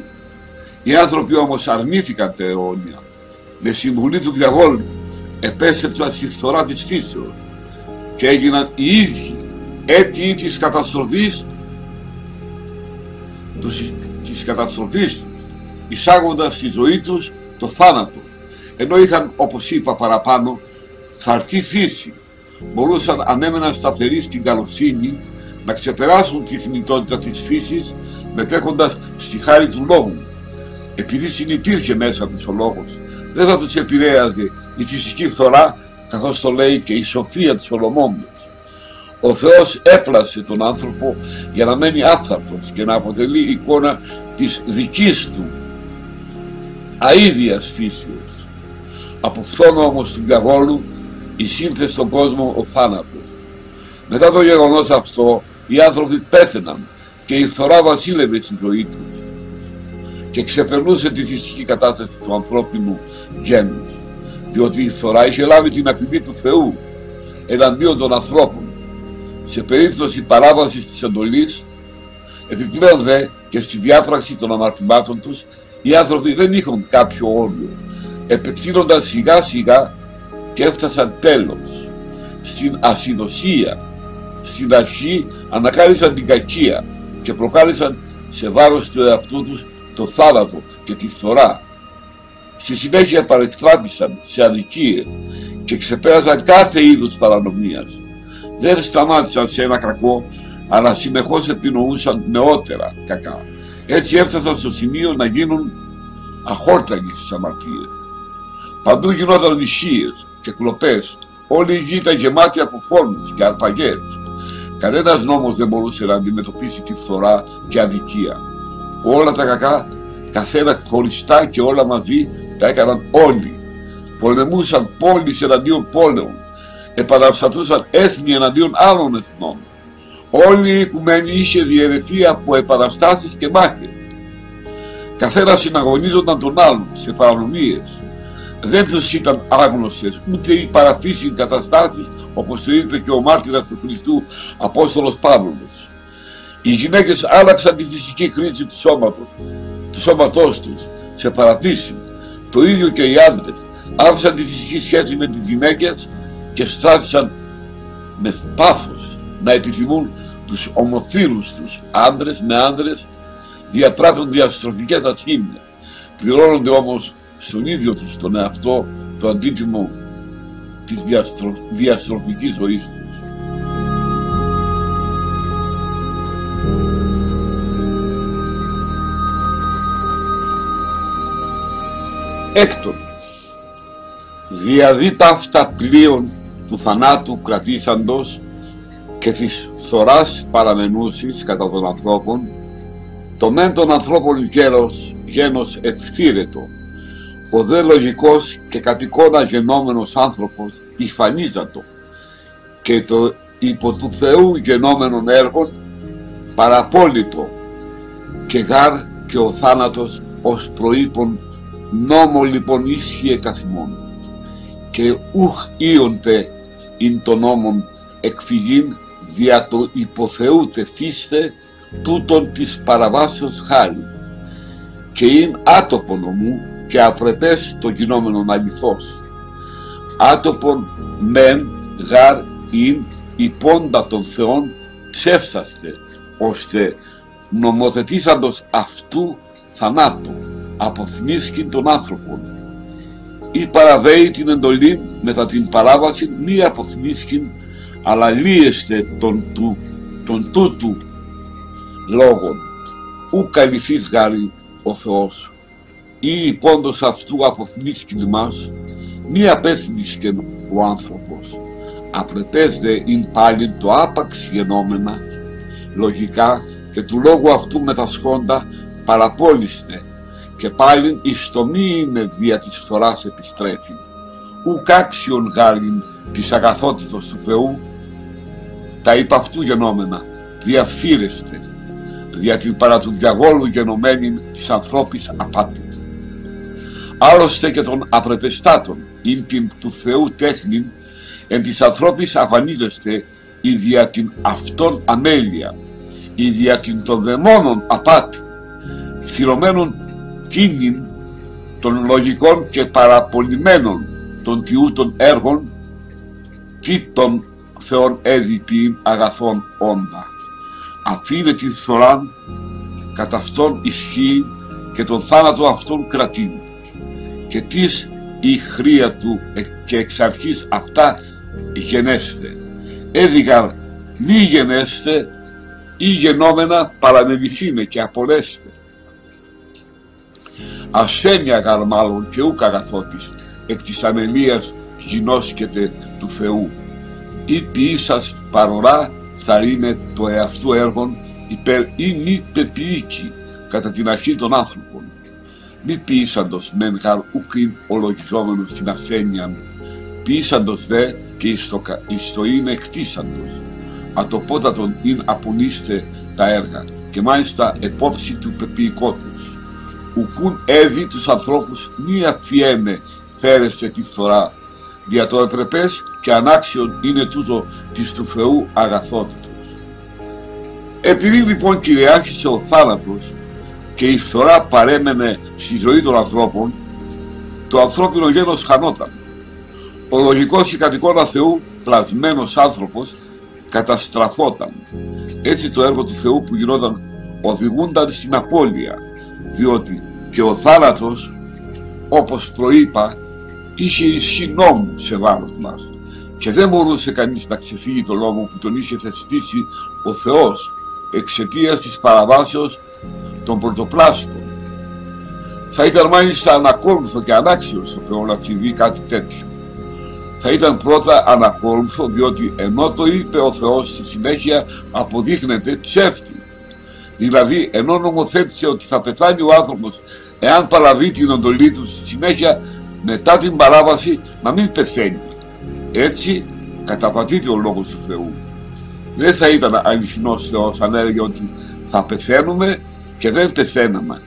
Οι άνθρωποι όμως αρνήθηκαν τα αιώνια. Με συμβουλή του διαβόλου επέστρεψαν στη φθορά της φύσεως και έγιναν οι ίδιοι έτοιοι της καταστροφής τους, της καταστροφής τους εισάγοντας στη ζωή τους το θάνατο ενώ είχαν όπως είπα παραπάνω φαρτή φύση μπορούσαν ανέμενα σταθεροί στην καλοσύνη να ξεπεράσουν τη θνητότητα της φύσης μετέχοντας στη χάρη του λόγου. Επειδή συνεπήρχε μέσα τους ο λόγος, δεν θα τους επηρέαζε η φυσική φθορά καθώς το λέει και η σοφία του Σολομώντος. Ο Θεός έπλασε τον άνθρωπο για να μένει άφθαρτος και να αποτελεί εικόνα της δικής του αΐδιας φύσεως. Από φθόνο όμως του διαβόλου εισήλθε στον κόσμο ο θάνατος. Μετά το γεγονός αυτό οι άνθρωποι πέθαιναν και η φθορά βασίλευε στη ζωή τους και ξεπερνούσε τη φυσική κατάσταση του ανθρώπινου γένους διότι η φθορά είχε λάβει την απειλή του Θεού εναντίον των ανθρώπων σε περίπτωση παράβασης της εντολής επιπλέον δε και στη διάπραξη των αμαρτημάτων τους οι άνθρωποι δεν είχαν κάποιο όριο επεκτείνοντας σιγά σιγά και έφτασαν τέλος στην ασυδοσία στην αρχή ανακάλυψαν την κακία και προκάλεσαν σε βάρος του εαυτού τους το θάνατο και τη φθορά. Στη συνέχεια παρεκτράπησαν σε αδικίες και ξεπέρασαν κάθε είδους παρανομίας. Δεν σταμάτησαν σε ένα κακό, αλλά συνεχώς επινοούσαν νεότερα κακά. Έτσι έφτασαν στο σημείο να γίνουν αχόρταγοι στις αμαρτίες. Παντού γινόταν νησίες και κλοπές, όλη η γη ήταν γεμάτη από φόνους και αρπαγές. Κανένας νόμος δεν μπορούσε να αντιμετωπίσει τη φθορά και αδικία. Όλα τα κακά, καθένα χωριστά και όλα μαζί, τα έκαναν όλοι. Πολεμούσαν πόλεις εναντίον πόλεων. Επαναστατούσαν έθνη εναντίον άλλων εθνών. Όλη η οικουμένη είχε διαιρεθεί από επαναστάσεις και μάχες. Καθένας συναγωνίζονταν τον άλλον σε παρανομίες. Δεν τους ήταν άγνωστες ούτε οι παραφύσιοι καταστάσεις όπως το είπε και ο μάρτυρας του Χριστού Απόστολος Παύλος. Οι γυναίκες άλλαξαν τη φυσική χρήση του σώματος, του σώματός τους, σε παρατήσεις. Το ίδιο και οι άντρες άφησαν τη φυσική σχέση με τις γυναίκες και στράφησαν με πάθος να επιθυμούν τους ομοφύλους τους άντρες με άντρες διαπράττουν διαστροφικές ασχήμιες. Πληρώνονται όμως στον ίδιο τους τον εαυτό το αντίτιμο της διαστρο... διαστροφικής ζωής τους. Έκτον, διαδί ταύτα πλοίων του θανάτου κρατήσαντος και της φθοράς παραμενούσης κατά των ανθρώπων, το μεν των ανθρώπων γέρος, γένος ευθύρετο, ο δε λογικός και κατ' εικόνα γενόμενος άνθρωπος υφανίζατο και το υπό του Θεού γενόμενων έργων παραπόλυτο και γάρ και ο θάνατος ως προείπων νόμο λοιπόν ίσχυε καθημών. Και ουχ ίοντε ειν το νόμον εκφυγήν δια το υποθεού τεθίστε τούτον της παραβάσεως χάρη. Και ειν άτοπο νομού και απρεπές το γινόμενον αληθώς. Άτοπον μεν γάρ ειν υπόντα των Θεών ψεύσαστε, ώστε νομοθετήσαντος αυτού θανάτου αποθυμίσκην των άνθρωπων ή παραβέει την εντολή μετά την παράβαση μη αποθυμίσκην αλλά λύεστε τον, του, τον τούτου λόγων ου καλυφείς γάρι ο Θεός. Ή πόντος αυτού αποθυμίσκην μας μη απέθυμίσκεν ο άνθρωπος. Απρεπές δε ειν πάλι το άπαξ γενόμενα. Λογικά και του λόγου αυτού μετασχόντα παραπόλυστε και πάλιν εις το μη είναι δια της φθοράς επιστρέφει ουκ άξιον γάριν της αγαθότητος του Θεού τα είπα αυτού γενόμενα διαφύρεστε δια την παρά του διαγόλου γενομένη της ανθρώπης απάτη. Άλλωστε και των απρεπεστάτων ειν την του Θεού τέχνην εν της ανθρώπης αφανίζεστε η δια την αυτόν αμέλεια, η δια την των δαιμόνων απάτη, θυρωμένων κίνην των λογικών και παραπολιμένων των τιούτων έργων τι των Θεών έδιπη αγαθών όντα. Αφήνε τη φθοράν κατά αυτόν ισχύει και τον θάνατο αυτόν κρατεί και τις η χρία του και εξ αρχής αυτά γενέστε. Έδιγαρ μη γενέστε ή γενόμενα παρανεμηθήνε και απολέστε. Ασθένεια γαρ μάλλον και ούκ αγαθότης εκ της ανελίας γινώσκεται του Θεού. Ή ποιήσας παρορά θα είναι το εαυτού έργον υπέρ ή μη πεποιήκη κατά την αρχή των άνθρωπων. Μη ποιήσαντος μεν γαρ ούκιν ολογιζόμενος στην ασθένεια, ποιήσαντος δε και εις το είναι εκτίσαντος. Ατοπότατον ειν απονείστε τα έργα και μάλιστα επόψη του πεποιηκότος. Ουκούν έδι τους ανθρώπους μη αφιέμε φέρεστε τη φθορά, δια το επρεπές και ανάξιον είναι τούτο της του Θεού αγαθότητος. Επειδή λοιπόν κυριάρχησε ο θάνατος και η φθορά παρέμενε στη ζωή των ανθρώπων, το ανθρώπινο γένος χανόταν. Ο λογικός και κατ' εικόνα Θεού πλασμένος άνθρωπος καταστραφόταν. Έτσι το έργο του Θεού που γινόταν οδηγούνταν στην απώλεια, διότι και ο θάνατος, όπως προείπα, είχε ισχύ νόμου σε βάρος μας και δεν μπορούσε κανείς να ξεφύγει το νόμο που τον είχε θεσπίσει ο Θεός εξαιτίας της παραβάσεως των πρωτοπλάστων. Θα ήταν μάλιστα ανακόλουθο και ανάξιος στο Θεός να συμβεί κάτι τέτοιο. Θα ήταν πρώτα ανακόλουθο διότι ενώ το είπε ο Θεός στη συνέχεια αποδείχνεται ψεύτης. Δηλαδή ενώ νομοθέτησε ότι θα πεθάνει ο άνθρωπος εάν παραβεί την οντολή του στη συνέχεια μετά την παράβαση να μην πεθαίνει. Έτσι καταπατείται ο λόγος του Θεού. Δεν θα ήταν αληθινός Θεός αν έλεγε ότι θα πεθαίνουμε και δεν πεθαίναμε.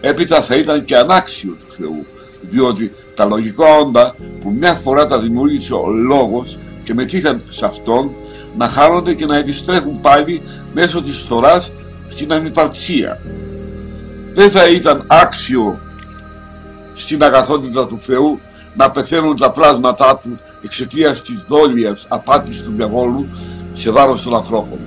Έπειτα θα ήταν και ανάξιο του Θεού, διότι τα λογικά όντα που μια φορά τα δημιούργησε ο λόγος και μετήχαν σε αυτόν να χάνονται και να επιστρέφουν πάλι μέσω της φθοράς στην ανυπαρξία. Δεν θα ήταν άξιο στην αγαθότητα του Θεού να πεθαίνουν τα πλάσματά του εξαιτίας της δόλια απάτης του διαβόλου σε βάρος των ανθρώπων.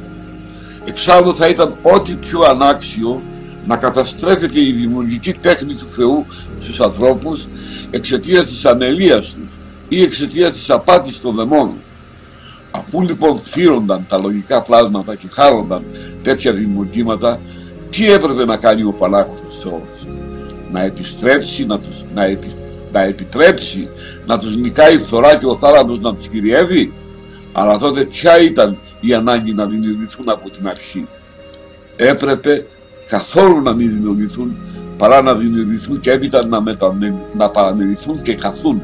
Εξάλλου θα ήταν ό,τι πιο ανάξιο να καταστρέφεται η δημιουργική τέχνη του Θεού στους ανθρώπους εξαιτίας της ανελίας τους ή εξαιτίας της απάτης των δαιμόνων. Αφού λοιπόν φύρονταν τα λογικά πλάσματα και χάρονταν τέτοια δημιουργήματα, τι έπρεπε να κάνει ο Πανάκοφος Θεός να επιστρέψει, να, τους, να, επι, να επιτρέψει να τους νικάει η φθορά και ο θάνατος να τους κυριεύει; Αλλά τότε ποια ήταν η ανάγκη να δημιουργηθούν από την αρχή; Έπρεπε καθόλου να μην δημιουργηθούν παρά να δημιουργηθούν και έπειτα να, μεταμε, να παραμερηθούν και καθούν.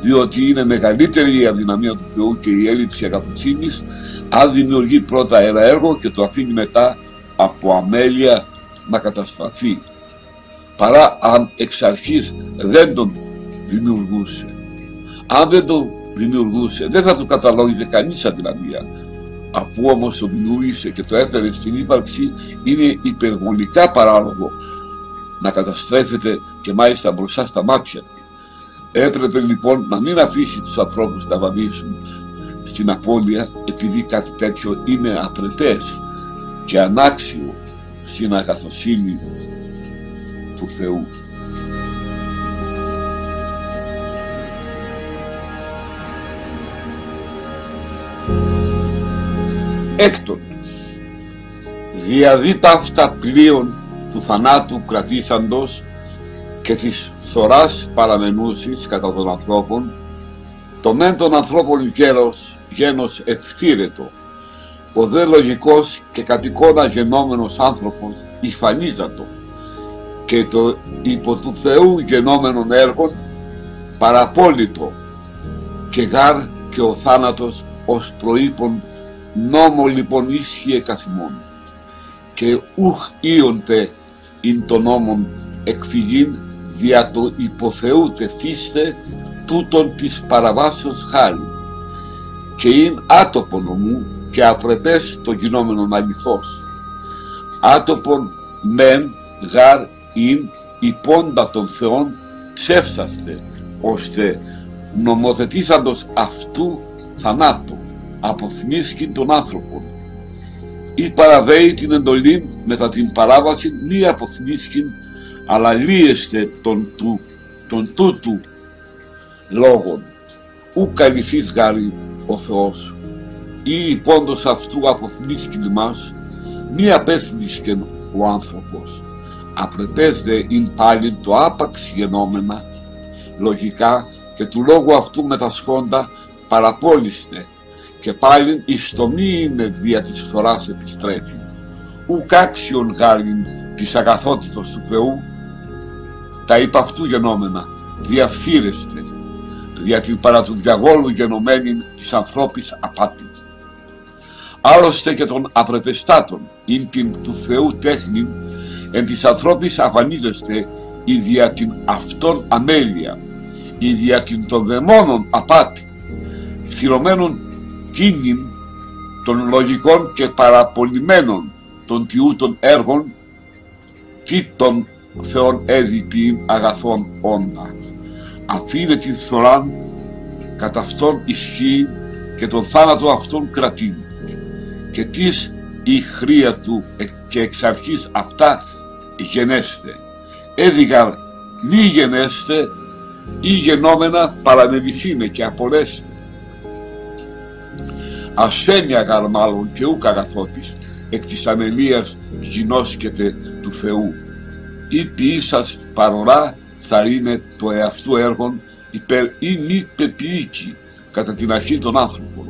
Διότι είναι μεγαλύτερη η αδυναμία του Θεού και η έλλειψη αγαθοσύνης αν δημιουργεί πρώτα ένα έργο και το αφήνει μετά από αμέλεια να κατασταθεί παρά αν εξ αρχής δεν τον δημιουργούσε. Αν δεν τον δημιουργούσε δεν θα του καταλόγιζε κανείς αδυναμία. Αφού όμως το δημιούργησε και το έφερε στην ύπαρξη είναι υπερβολικά παράλογο να καταστρέφεται και μάλιστα μπροστά στα μάτια Έπρεπε λοιπόν να μην αφήσει τους ανθρώπους να βαδίσουν στην απώλεια επειδή κάτι τέτοιο είναι απρεπές και ανάξιο στην αγαθοσύνη του Θεού. Έκτον, διαδί ταύτα πλοίων του θανάτου κρατήσαντος και της φθοράς παραμενούσης κατά των ανθρώπων, το μεν των ανθρώπων γέρος, γένος ευθύρετο, ο δε λογικός και κατ' εικόνα γενόμενος άνθρωπος υφανίζατο και το υπό του Θεού γενόμενον έργων παραπόλυτο και γάρ και ο θάνατος ως προείπων νόμο λοιπόν ίσχυε καθημών και ουχ ίοντε ειν το νόμον εκφυγήν δια το υποθεού τεθίστε τούτον της παραβάσεως χάρη. Και ειν άτοπο νομού και απρεπές το γινόμενον αληθώς άτοπον μεν γάρ ειν υπόντα των Θεών ψεύσαστε ώστε νομοθετήσαντος αυτού θανάτου αποθυμίσκει τον άνθρωπο ή παραβέει την εντολή μετά την παράβαση μη αποθυμίσκει αλλά λύεστε τον, του, τον τούτου λόγων. Ου καλυφείς γάρι ο Θεός ή υπόντος αυτού αποθυμίσκει μας μη απέθυμίσκει ο άνθρωπος. Απρεπές δε ειν πάλι το άπαξ γενόμενα. Λογικά και του λόγου αυτού με τα σχόντα παραπόλυστε και πάλι η στομή είναι δια της φθοράς επιστρέφει. Ουκ άξιον γάριν της αγαθότητος του Θεού. Τα είπα αυτού γενόμενα διαφύρεστε δια την παρά του διαγόλου γενομένη της ανθρώπης απάτη άλλωστε και των απρεπεστάτων ειν την του Θεού τέχνη εν της ανθρώπης αφανίζεστε η δια την αυτόν αμέλεια η δια την των δαιμόνων απάτη θυρωμένων κίνην των λογικών και παραπολιμένων των τιούτων έργων και των Θεών έδιπη αγαθών όντα. Αφήνε την φθοράν κατά αυτόν ισχύει και τον θάνατο αυτόν κρατεί και της η χρία του και εξ αρχής αυτά γενέστε. Έδιγαρ μη γενέστε ή γενόμενα παρανεμηθήνε και απολέστε ασθένεια γαρ μάλλον και ούκ αγαθότης, εκ της ανελίας γινώσκεται του Θεού. Ή ποιή σας παρορά θαρρύνε το εαυτού έργον υπέρ ή μη πεποιήκη κατά την αρχή των άνθρωπων.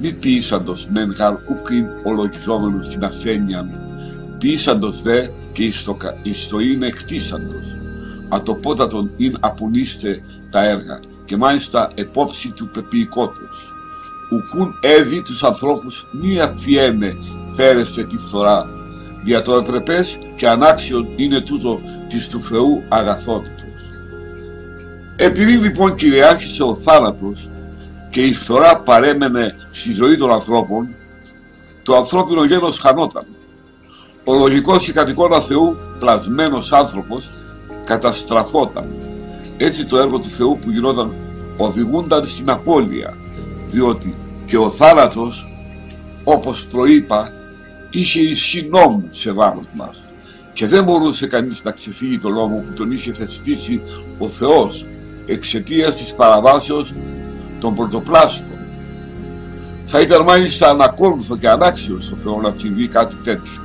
Μη ποιήσαντος μεν γαρ ούκιν ολογιζόμενος στην ασθένεια, ποιήσαντος δε και εις το είναι εκτίσαντος. Ατοπότατον ειν απονείστε τα έργα και μάλιστα επόψη του πεποιηκότος ουκούν έδι τους ανθρώπους μη αφιέμε φέρεστε τη φθορά για το ατρεπές και ανάξιον είναι τούτο της του Θεού αγαθότητος. Επειδή λοιπόν κυριάρχησε ο θάνατος και η φθορά παρέμενε στη ζωή των ανθρώπων, το ανθρώπινο γένος χανόταν. Ο λογικός και κατ' εικόνα Θεού πλασμένος άνθρωπος καταστραφόταν. Έτσι το έργο του Θεού που γινόταν οδηγούνταν στην απώλεια διότι και ο θάνατος όπως προείπα είχε ισχύ νόμου σε βάρος μας και δεν μπορούσε κανείς να ξεφύγει το νόμο που τον είχε θεσπίσει ο Θεός εξαιτίας της παραβάσεως των πρωτοπλάστων. Θα ήταν μάλιστα ανακόλουθο και ανάξιος στο Θεός να συμβεί κάτι τέτοιο.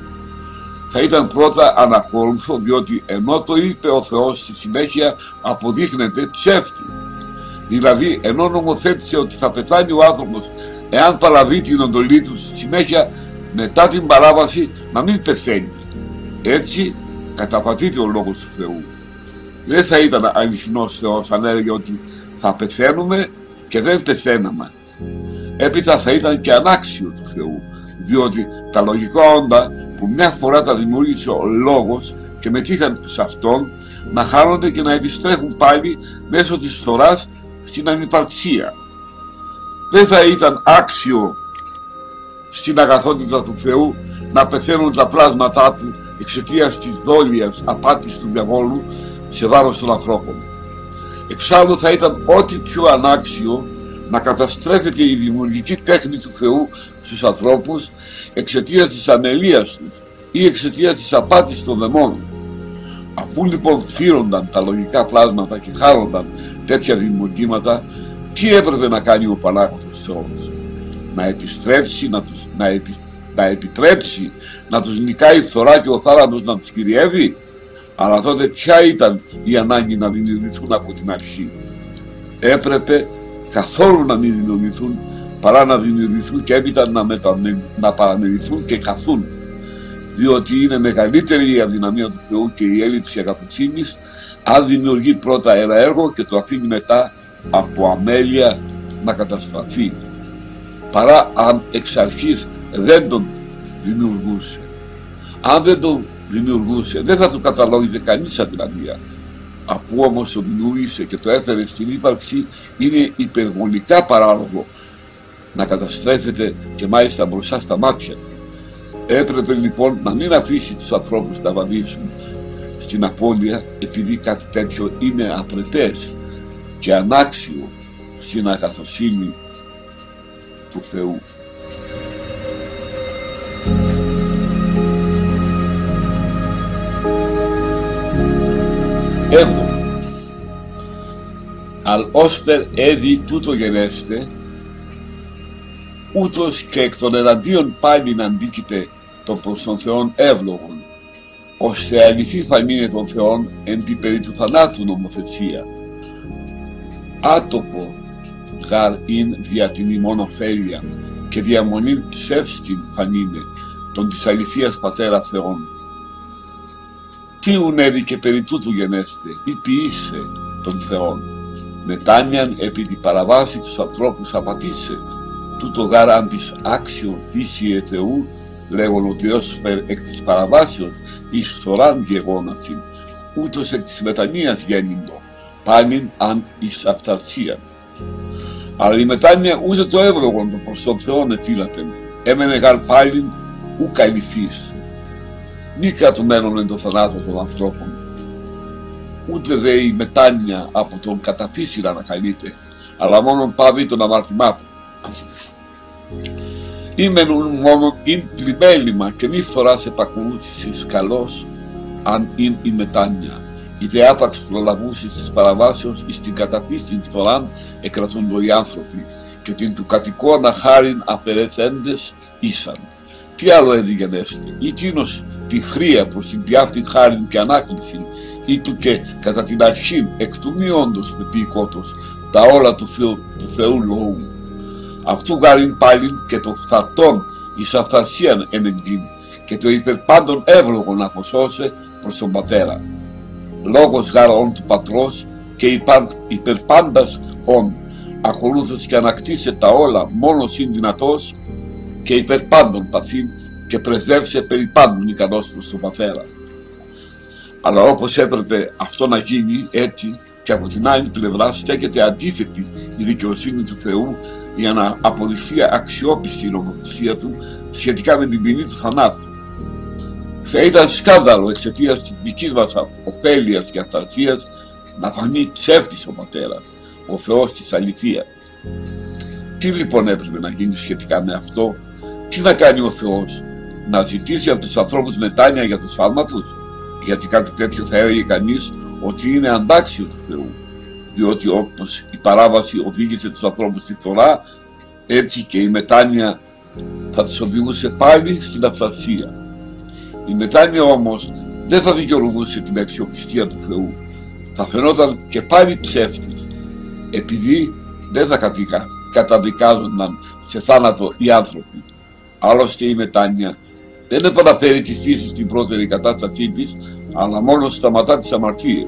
Θα ήταν πρώτα ανακόλουθο διότι ενώ το είπε ο Θεός στη συνέχεια αποδείχνεται ψεύτη Δηλαδή, ενώ νομοθέτησε ότι θα πεθάνει ο άνθρωπος εάν παραβεί την οντολή του στη συνέχεια μετά την παράβαση να μην πεθαίνει. Έτσι καταπατείται ο λόγος του Θεού. Δεν θα ήταν αληθινός Θεός αν έλεγε ότι θα πεθαίνουμε και δεν πεθαίναμε. Έπειτα θα ήταν και ανάξιο του Θεού, διότι τα λογικά όντα που μια φορά τα δημιούργησε ο λόγος και μετήχαν σε αυτόν να χάνονται και να επιστρέφουν πάλι μέσω της φθοράς στην ανυπαρξία. Δεν θα ήταν άξιο στην αγαθότητα του Θεού να πεθαίνουν τα πλάσματά του εξαιτίας της δόλια απάτης του διαβόλου σε βάρος των ανθρώπων. Εξάλλου θα ήταν ό,τι πιο ανάξιο να καταστρέφεται η δημιουργική τέχνη του Θεού στους ανθρώπους εξαιτίας της ανελίας τους ή εξαιτίας της απάτης των δαιμόνων. Αφού λοιπόν φύρονταν τα λογικά πλάσματα και χάρονταν τέτοια δημιουργήματα, τι έπρεπε να κάνει ο Πανάγωθος Θεός; Να επιστρέψει, να, τους, να, επι, να επιτρέψει, να τους νικάει η φθορά και ο θάνατος να τους κυριεύει; Αλλά τότε ποια ήταν η ανάγκη να δημιουργηθούν από την αρχή; Έπρεπε καθόλου να μην δημιουργηθούν παρά να δημιουργηθούν και έπειτα να, μεταμε, να παραμερηθούν και καθούν διότι είναι μεγαλύτερη η αδυναμία του Θεού και η έλλειψη αγαθοσύνης αν δημιουργεί πρώτα ένα έργο και το αφήνει μετά από αμέλεια να καταστραφεί παρά αν εξ αρχής δεν τον δημιουργούσε. Αν δεν τον δημιουργούσε δεν θα το καταλόγιζε κανείς αδυναμία. Αφού όμως το δημιούργησε και το έφερε στην ύπαρξη είναι υπερβολικά παράλογο να καταστρέφεται και μάλιστα μπροστά στα μάτια. Έπρεπε λοιπόν να μην αφήσει τους ανθρώπους να βαδίσουν στην απώλεια επειδή κάτι τέτοιο είναι απρετές και ανάξιο στην αγαθοσύνη του Θεού. Έβδομο. Αλ όσπερ έδι τούτο γενέστε, ούτως και εκ των εναντίον πάλι να αντίκειται το προς τον Θεόν εύλογον, ώστε αληθή θα μείνει των Θεών εν την περί του θανάτου νομοθεσία. Άτοπο γαρ ειν δια την ημών ωφέλεια και διαμονή ψεύστην φανίνε τον της αληθείας Πατέρα Θεών. Τι ουνέδη και περί τούτου γενέστε, ή ποιήσε των Θεών, μετάνιαν επί την παραβάση τους ανθρώπους απατήσε, τούτο γάραν της άξιο φύση Θεού λέγον ότι ως εκ της παραβάσεως εις φθοράν γεγόνασιν, ούτως εκ της μετανοίας γέννητο, πάλιν αν εις αυταρσία. Αλλά η μετάνοια ούτε το εύρωγον το προς τον Θεόν εφύλατεν, έμενε γαρ πάλιν ου καλυφής. Μη κρατουμένον εν το θανάτο των ανθρώπων, ούτε δε η μετάνοια από τον καταφύσιρα να ανακαλείται, αλλά μόνον πάβει τον αμαρτημάτων Είμαι μόνο ειν πλημέλημα και μη φοράς επακολούθησης καλός αν ειν η μετάνοια. Η διάταξη προλαβούσης της παραβάσεως εις την καταπίστην φοράν εκρατούνται οι άνθρωποι και την του κατοικώνα χάριν απερεθέντες ήσαν. Τι άλλο έδιγενέστε, ή τίνος τη χρία προς την διάφτη χάριν και ανάκληση, ή του και κατά την αρχήν εκ του μη όντως πεποιηκότος τα όλα του Θεού, του Θεού λόγου αυτού γάριν πάλιν και το φθαρτόν εις αυθαρσίαν ενεγκύν και το υπερπάντων εύλογον αποσώσε προς τον πατέρα. Λόγος γάρων του πατρός και υπερπάντας όν, ακολούθως και ανακτήσε τα όλα μόνος συν δυνατός και υπερπάντων παθήν και πρεσβεύσε περί πάντων ικανός προς τον πατέρα. Αλλά όπως έπρεπε αυτό να γίνει έτσι και από την άλλη πλευρά στέκεται αντίθετη η δικαιοσύνη του Θεού για να αποδειχθεί αξιόπιστη η νομοθεσία του σχετικά με την ποινή του θανάτου. Θα ήταν σκάνδαλο εξαιτίας της δικής μας ωφέλειας και αυταρχίας να φανεί ψεύτης ο πατέρας, ο Θεός της αληθείας. Τι λοιπόν έπρεπε να γίνει σχετικά με αυτό, τι να κάνει ο Θεός, να ζητήσει από τους ανθρώπους μετάνοια για το σφάλμα του, γιατί κάτι τέτοιο θα έλεγε κανείς ότι είναι αντάξιο του Θεού διότι όπως η παράβαση οδήγησε τους ανθρώπους στη φθορά, έτσι και η μετάνοια θα τους οδηγούσε πάλι στην αυθαρσία. Η μετάνοια όμως δεν θα δικαιολογούσε την αξιοπιστία του Θεού. Θα φαινόταν και πάλι ψεύτης, επειδή δεν θα καταδικάζονταν σε θάνατο οι άνθρωποι. Άλλωστε η μετάνοια δεν επαναφέρει τη φύση στην πρώτερη κατάστασή της, αλλά μόνο σταματά τις αμαρτίες.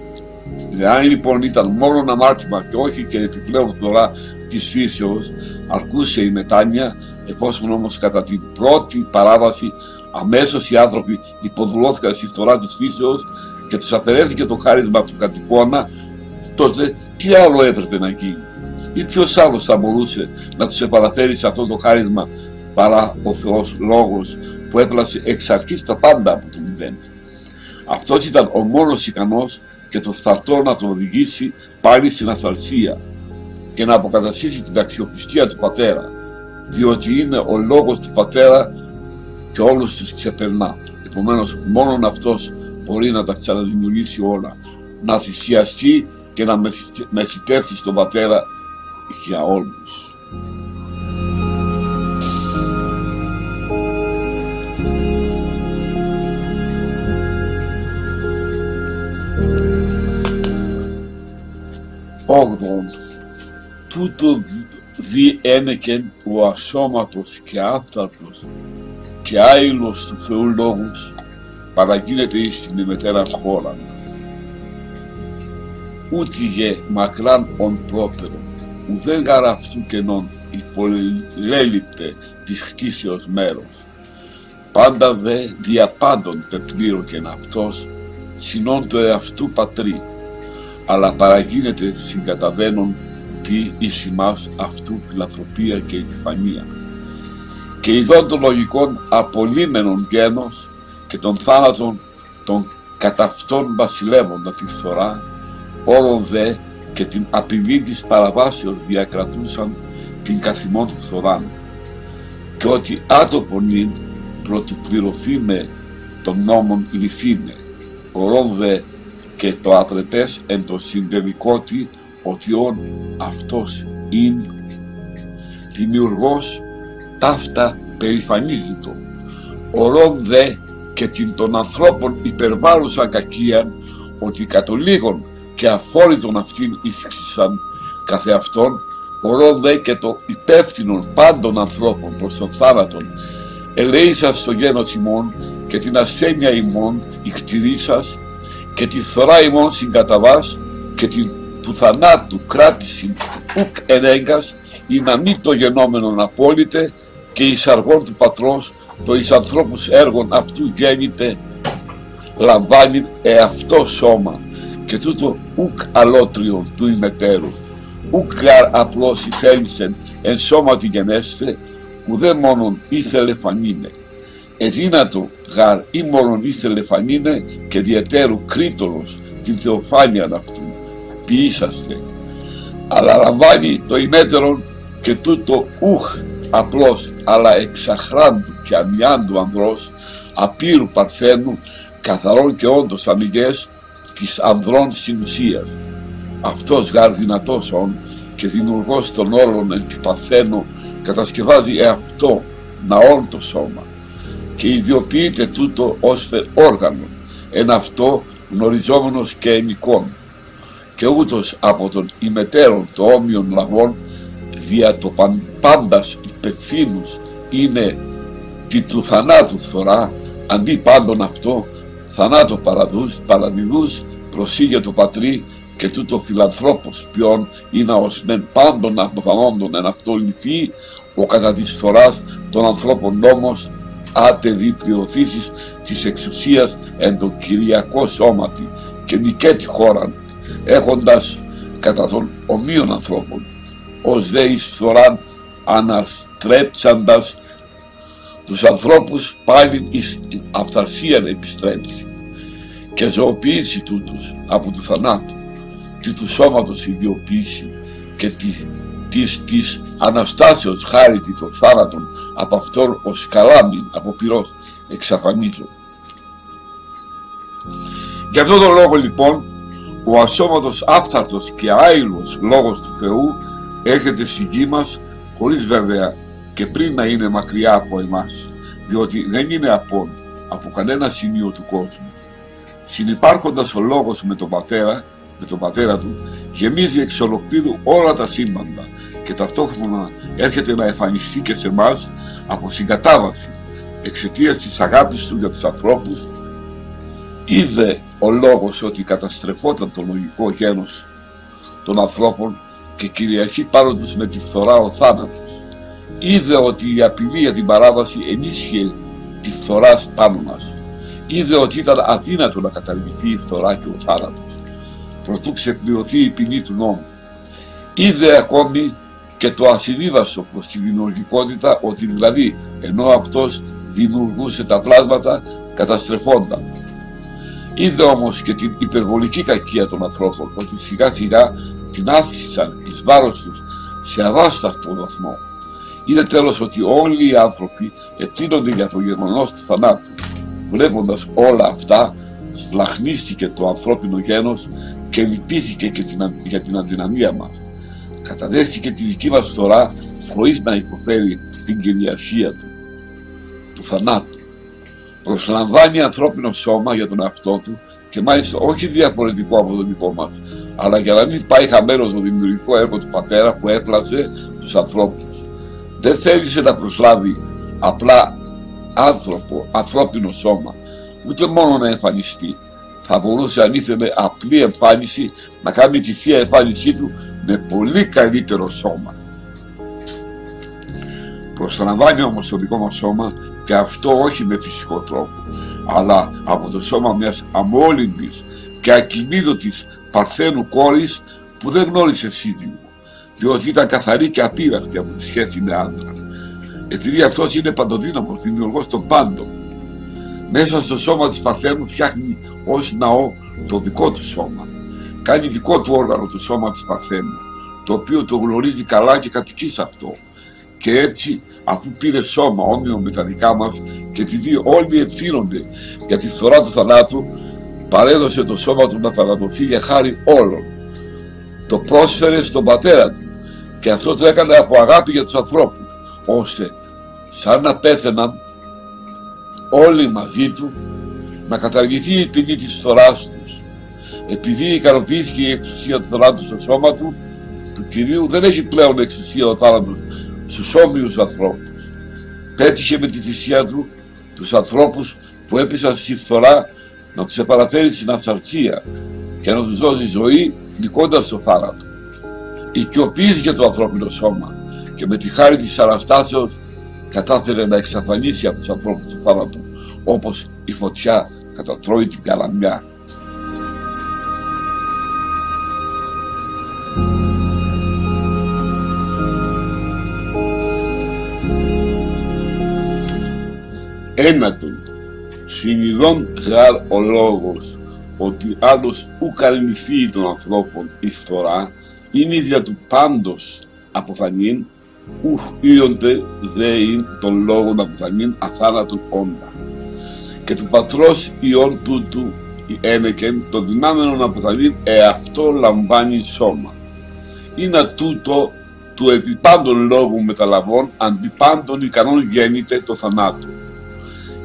Εάν λοιπόν ήταν μόνο ένα μάρτυμα και όχι και επιπλέον φθορά της φύσεως, αρκούσε η μετάνοια, εφόσον όμως κατά την πρώτη παράβαση αμέσως οι άνθρωποι υποδουλώθηκαν στη φθορά της φύσεως και τους αφαιρέθηκε το χάρισμα του κατοικώνα, τότε τι άλλο έπρεπε να γίνει; Ή ποιος άλλος θα μπορούσε να τους επαναφέρει σε αυτό το χάρισμα παρά ο Θεός λόγος που έπλασε εξ αρχής τα πάντα από το μηδέν. Αυτός ήταν ο μόνος ικανός και το σταρτό να τον οδηγήσει πάλι στην αθαρσία και να αποκαταστήσει την αξιοπιστία του πατέρα, διότι είναι ο λόγος του πατέρα και όλους τους ξεπερνά. Επομένως, μόνον αυτός μπορεί να τα ξαναδημιουργήσει όλα, να θυσιαστεί και να μεσητεύσει στον πατέρα για όλους. 8. Τούτο δι ένεκεν ο ασώματος και άφθαρτος και άειλος του Θεού λόγους παραγίνεται εις την ημετέρα χώρα. Ούτι γε μακράν ον πρόπερο, ουδέν γαραφτού κενών υπολέλειπτε της χτίσεως μέρος. Πάντα δε διαπάντων πεπλήρωκεν αυτός, συνόν το εαυτού πατρί, αλλά παραγίνεται συγκαταβαίνον τι εις ημάς αυτού φιλανθρωπία και επιφανία. Και ειδών των λογικών απολύμενων γένος και των θάνατων των καταυτών βασιλεύοντα τη φθορά, όρον δε και την απειλή της παραβάσεως διακρατούσαν την καθημόν φθοράν και ότι άτοπον είναι πρωτοπληρωθεί με των νόμων λυθήνε, ορόν δε και το απρετές εν το συντελικότι ότι όν αυτός είναι δημιουργός ταύτα περηφανίζητο. Ορόν δε και την των ανθρώπων υπερβάλλουσαν κακίαν ότι κατ' ολίγων και αφόρητον αυτήν ύφηξαν καθεαυτόν ορόν δε και το υπεύθυνον πάντων ανθρώπων προς τον θάνατον. Ελέησας στο γένος ημών και την ασθένεια ημών ηκτηρίσας και τη φθορά ημών συγκαταβάς και την του θανάτου κράτηση ουκ ενέγκας ή να μην το γενόμενον απόλυτε και εις αργών του πατρός το εις ανθρώπους έργων αυτού γέννηται λαμβάνει εαυτό σώμα και τούτο ουκ αλότριον του ημετέρου ουκ γαρ απλώς ηθέλησεν εν σώματι γενέστε ουδέ μόνον ήθελε φανίνε εδύνατο γαρ ή μόνον ήθελε φανίνε και διαιτέρου κρίτολος την θεοφάνεια αυτού. Ποιήσαστε. Αλλά λαμβάνει το ημέτερον και τούτο ουχ απλώς αλλά εξαχράντου και αμοιάντου ανδρός απείρου παρθένου καθαρών και όντως αμυγές της ανδρών συνουσίας. Αυτός γάρ δυνατός όν και δημιουργός των όλων εν του παρθένου κατασκευάζει εαυτό ναόν το σώμα και ιδιοποιείται τούτο ως όργανο εν αυτό γνωριζόμενος και εμικών και ούτως από τον ημετέρων το όμοιον λαγών δια το πάντας υπευθύνους είναι τη του θανάτου φθορά αντί πάντων αυτό θανάτο παραδούς, παραδιδούς προσήγε το πατρί και τούτο φιλανθρώπος ποιον είναι ως μεν πάντων αποθανόντων εν αυτό λυθεί ο κατά της φθοράς των ανθρώπων νόμος άτε δι πληρωθήσεις της εξουσίας εν το κυριακό σώματι και νικέτη χώραν έχοντας κατά των ομοίων ανθρώπων. Ως δε εις φθοράν αναστρέψαντας τους ανθρώπους πάλι εις αυθαρσίαν επιστρέψει και ζωοποιήσει τούτους από τους θανάτους και του σώματος ιδιοποίηση και της, της, της Αναστάσεως χάρητη των θάνατων από αυτόν ως καλάμιν από πυρός εξαφανίζουν. Γι' αυτόν τον λόγο λοιπόν ο ασώματος άφθαρτος και άειλος λόγος του Θεού έρχεται στη γη μας χωρίς βέβαια και πριν να είναι μακριά από εμάς διότι δεν είναι από, από κανένα σημείο του κόσμου. Συνυπάρχοντας ο λόγος με τον πατέρα, με τον πατέρα του, γεμίζει εξ ολοκλήρου όλα τα σύμπαντα και ταυτόχρονα έρχεται να εμφανιστεί και σε εμάς από συγκατάβαση εξαιτίας της αγάπης του για τους ανθρώπους είδε ο λόγος ότι καταστρεφόταν το λογικό γένος των ανθρώπων και κυριαρχεί πάνω τους με τη φθορά ο θάνατος. Είδε ότι η απειλή για την παράβαση ενίσχυε τη φθορά πάνω μας. Είδε ότι ήταν αδύνατο να καταργηθεί η φθορά και ο θάνατος. Προτού ξεπληρωθεί η ποινή του νόμου. Είδε ακόμη και το ασυνείδαστο προς τη δημιουργικότητα ότι δηλαδή ενώ αυτός δημιουργούσε τα πλάσματα καταστρεφόνταν Είδε όμως και την υπερβολική κακία των ανθρώπων ότι σιγά σιγά την άφησαν εις βάρος τους σε αβάσταχτο βαθμό. Είδε τέλος ότι όλοι οι άνθρωποι ευθύνονται για το γεγονός του θανάτου. Βλέποντας όλα αυτά, σλαχνίστηκε το ανθρώπινο γένος και λυπήθηκε και την, για την αδυναμία μας. Καταδέχτηκε τη δική μας φθορά χωρίς να υποφέρει την κυριαρχία του, του θανάτου προσλαμβάνει ανθρώπινο σώμα για τον εαυτό του και μάλιστα όχι διαφορετικό από το δικό μας, αλλά για να μην πάει χαμένος το δημιουργικό έργο του πατέρα που έπλασε τους ανθρώπους. Δεν θέλησε να προσλάβει απλά άνθρωπο, ανθρώπινο σώμα, ούτε μόνο να εμφανιστεί. Θα μπορούσε αν ήθελε απλή εμφάνιση να κάνει τη θεία εμφάνισή του με πολύ καλύτερο σώμα. Προσλαμβάνει όμως το δικό μας σώμα και αυτό όχι με φυσικό τρόπο, αλλά από το σώμα μιας αμόλυντης και ακινήτωτης παρθένου κόρης που δεν γνώρισε σύντιμο, διότι ήταν καθαρή και απείραχτη από τη σχέση με άντρας. Επειδή αυτός είναι παντοδύναμος, δημιουργός των πάντων, μέσα στο σώμα της Παρθένου φτιάχνει ως ναό το δικό του σώμα. Κάνει δικό του όργανο το σώμα της Παρθένου, το οποίο το γνωρίζει καλά και κατοικείς σε αυτό. Και έτσι, αφού πήρε σώμα όμοιο με τα δικά μας και επειδή όλοι ευθύνονται για τη φθορά του θανάτου, παρέδωσε το σώμα του να θανατωθεί για χάρη όλων. Το πρόσφερε στον πατέρα του και αυτό το έκανε από αγάπη για τους ανθρώπους, ώστε σαν να πέθαιναν όλοι μαζί του να καταργηθεί η ποινή της φθοράς τους. Επειδή ικανοποιήθηκε η εξουσία του θανάτου στο σώμα του, του Κυρίου δεν έχει πλέον εξουσία ο θάνατος στους όμοιους ανθρώπους. Πέτυχε με τη θυσία του τους ανθρώπους που έπεισαν στη φθορά να τους επαναφέρει στην αυθαρσία και να τους δώσει ζωή νικώντας το θάνατο. Οικειοποιήθηκε το ανθρώπινο σώμα και με τη χάρη της Αναστάσεως κατάφερε να εξαφανίσει από τους ανθρώπους το θάνατο όπως η φωτιά κατατρώει την καλαμιά. Ένατον, συνειδών γάρ ο λόγος ότι άλλος ου καλυμφθεί των ανθρώπων η φθορά είναι δια του πάντως αποφανήν ου ίοντε δεήν των λόγων αποφανήν αθάνατον όντα και του πατρός ιών τούτου η ένεκεν το δυνάμενο να αποθανεί εαυτό λαμβάνει σώμα. Είναι τούτο του επιπάντων λόγου μεταλαβών αντιπάντων ικανών γέννηται το θανάτο.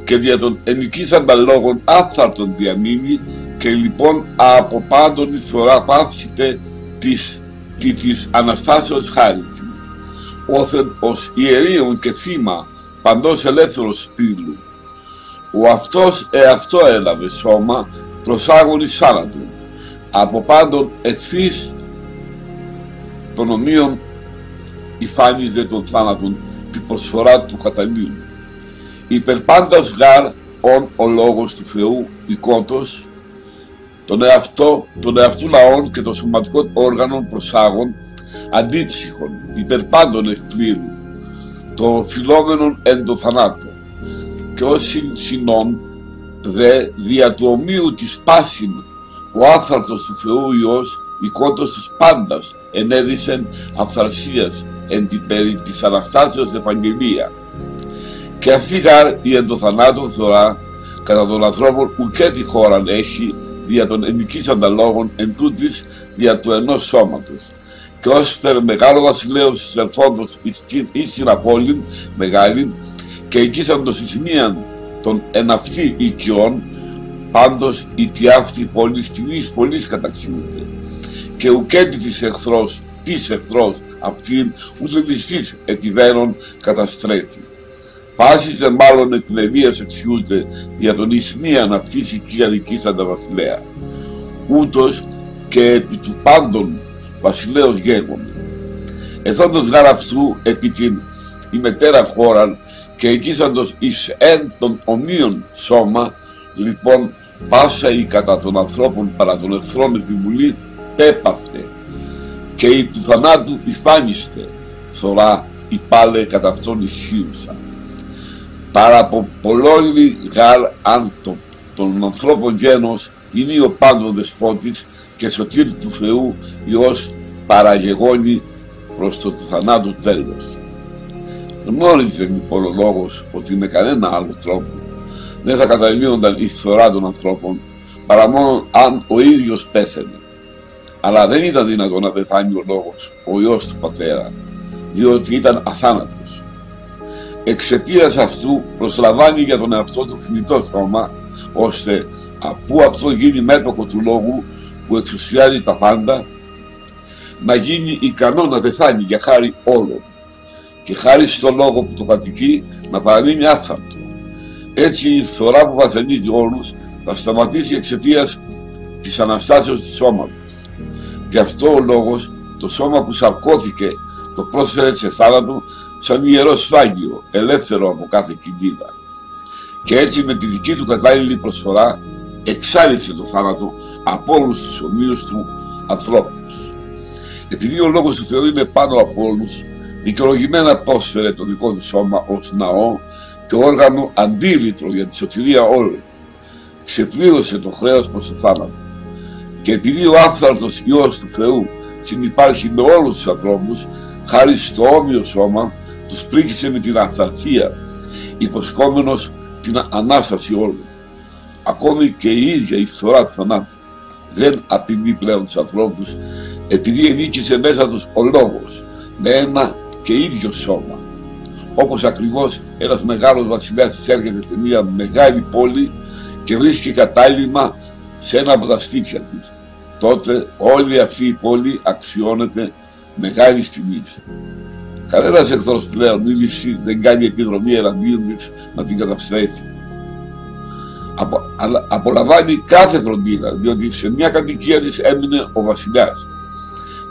Και δια των ενικήσαντα λόγων άφθαρτον διαμείνει και λοιπόν από πάντων η φορά πάυσιτε της, τη της Αναστάσεως χάρη. Όθεν ως ιερίων και θύμα παντός ελεύθερος στήλου. Ο αυτός εαυτό έλαβε σώμα προσάγωνη θάνατου, από πάντων ευθύς των ομοίων υφάνιζε τον θάνατον την προσφορά του καταλήλου. Υπερπάντας γάρ ον ο λόγος του Θεού οικότος, τον εαυτό, τον εαυτού λαών και των σωματικών όργανων προσάγων, αντίψυχων, υπερπάντων εκπλήρου, το φιλόμενον εν το θανάτο. Και ως συνών δε δια του ομοίου της πάσιν ο άθαρτος του Θεού Υιός οικότος της πάντας ενέδισεν αυθαρσίας εν την περί της Αναστάσεως Ευαγγελία. Και αυτή γάρ η εν το θανάτων θωρά κατά των ανθρώπων ουκέ τη χώραν έχει δια των ενικής ανταλόγων εν τούτης δια του ενός σώματος και ως περ μεγάλο βασιλέος εισερφόντος εις την απόλυν μεγάλην και οικίσαντος εις μίαν των εναυτή οικειών, πάντως η τιάφτη πόλης τιμής πολλής καταξιούται. Και ουκέντη της εχθρός, της εχθρός, αυτήν ούτε ληστής ετιβαίνων καταστρέφει. Πάσης δε μάλλον εκπλευίας εξιούται για τον εις μίαν αυτής οικία νικήσαντα βασιλέα. Ούτως και επί του πάντων βασιλέως γέγονε. Εθόντος γαραψού επί την ημετέρα χώραν και εκείσαντος εις εν των ομοίων σώμα, λοιπόν πάσα η κατά των ανθρώπων παρά των εχθρών τη βουλή πέπαυτε και η του θανάτου υφάνιστε, θωρά η πάλε κατά αυτόν ισχύουσα. Παρά από πολλόλοι γάρ αν το, των ανθρώπων γένος είναι ο πάντων δεσπότης και σωτήρ του Θεού Υιός παραγεγόνει προς το του θανάτου τέλος. Γνώριζε λοιπόν ο λόγος ότι με κανένα άλλο τρόπο δεν θα καταλήγονταν η φθορά των ανθρώπων παρά μόνο αν ο ίδιος πέθαινε. Αλλά δεν ήταν δυνατό να πεθάνει ο λόγος, ο Υιός του Πατέρα, διότι ήταν αθάνατος. Εξαιτίας αυτού προσλαμβάνει για τον εαυτό του θνητό σώμα, ώστε αφού αυτό γίνει μέτοχο του λόγου που εξουσιάζει τα πάντα, να γίνει ικανό να πεθάνει για χάρη όλων και χάρη στον λόγο που το κατοικεί να παραμείνει άφθαρτο. Έτσι η φθορά που βαθενίζει όλους θα σταματήσει εξαιτίας της Αναστάσεως του σώματος. Γι' αυτό ο λόγος το σώμα που σαρκώθηκε το πρόσφερε σε θάνατο σαν ιερός σφάγιο, ελεύθερο από κάθε κινδύνα. Και έτσι με τη δική του κατάλληλη προσφορά εξάλληψε το θάνατο από όλους τους ομοίους του ανθρώπους. Επειδή ο λόγος του Θεού είναι πάνω από όλους, δικαιολογημένα πρόσφερε το δικό του σώμα ως ναό και όργανο αντίλητρο για τη σωτηρία όλων. Ξεπλήρωσε το χρέος προς το θάνατο. Και επειδή ο άφθαρτος Υιός του Θεού συνυπάρχει με όλους τους ανθρώπους, χάρη στο όμοιο σώμα, τους πλήκησε με την αυθαρθία, υποσχόμενος την Ανάσταση όλων. Ακόμη και η ίδια η φθορά του θανάτου δεν απειλεί πλέον τους ανθρώπους επειδή ενίκησε μέσα τους ο λόγος με ένα και ίδιο σώμα. Όπως ακριβώς ένας μεγάλος βασιλιάς έρχεται σε μια μεγάλη πόλη και βρίσκει κατάλημα σε ένα από τα σπίτια της. Τότε όλη αυτή η πόλη αξιώνεται μεγάλη τιμή. Κανένας εχθρό πλέον ή δεν κάνει επιδρομή εναντίον της να την καταστρέφει. Απο, αλλά απολαμβάνει κάθε φροντίδα, διότι σε μια κατοικία της έμεινε ο βασιλιάς.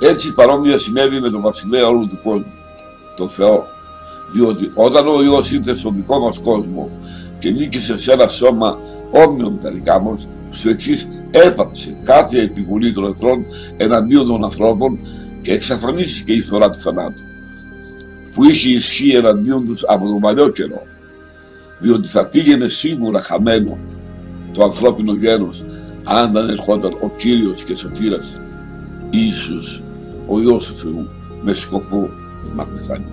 Έτσι παρόμοια συνέβη με τον βασιλέα όλου του κόσμου, τον Θεό. Διότι όταν ο Υιός ήρθε στον δικό μας κόσμο και νίκησε σε ένα σώμα όμοιο με τα δικά μας, στο εξής έπαψε κάθε επιβολή των εχθρών εναντίον των ανθρώπων και εξαφανίστηκε η φορά του θανάτου που είχε ισχύ εναντίον τους από τον παλιό καιρό διότι θα πήγαινε σίγουρα χαμένο το ανθρώπινο γένος αν δεν ερχόταν ο Κύριος και Σωτήρας Ιησούς ο Υιός του Θεού με σκοπό να πεθάνει.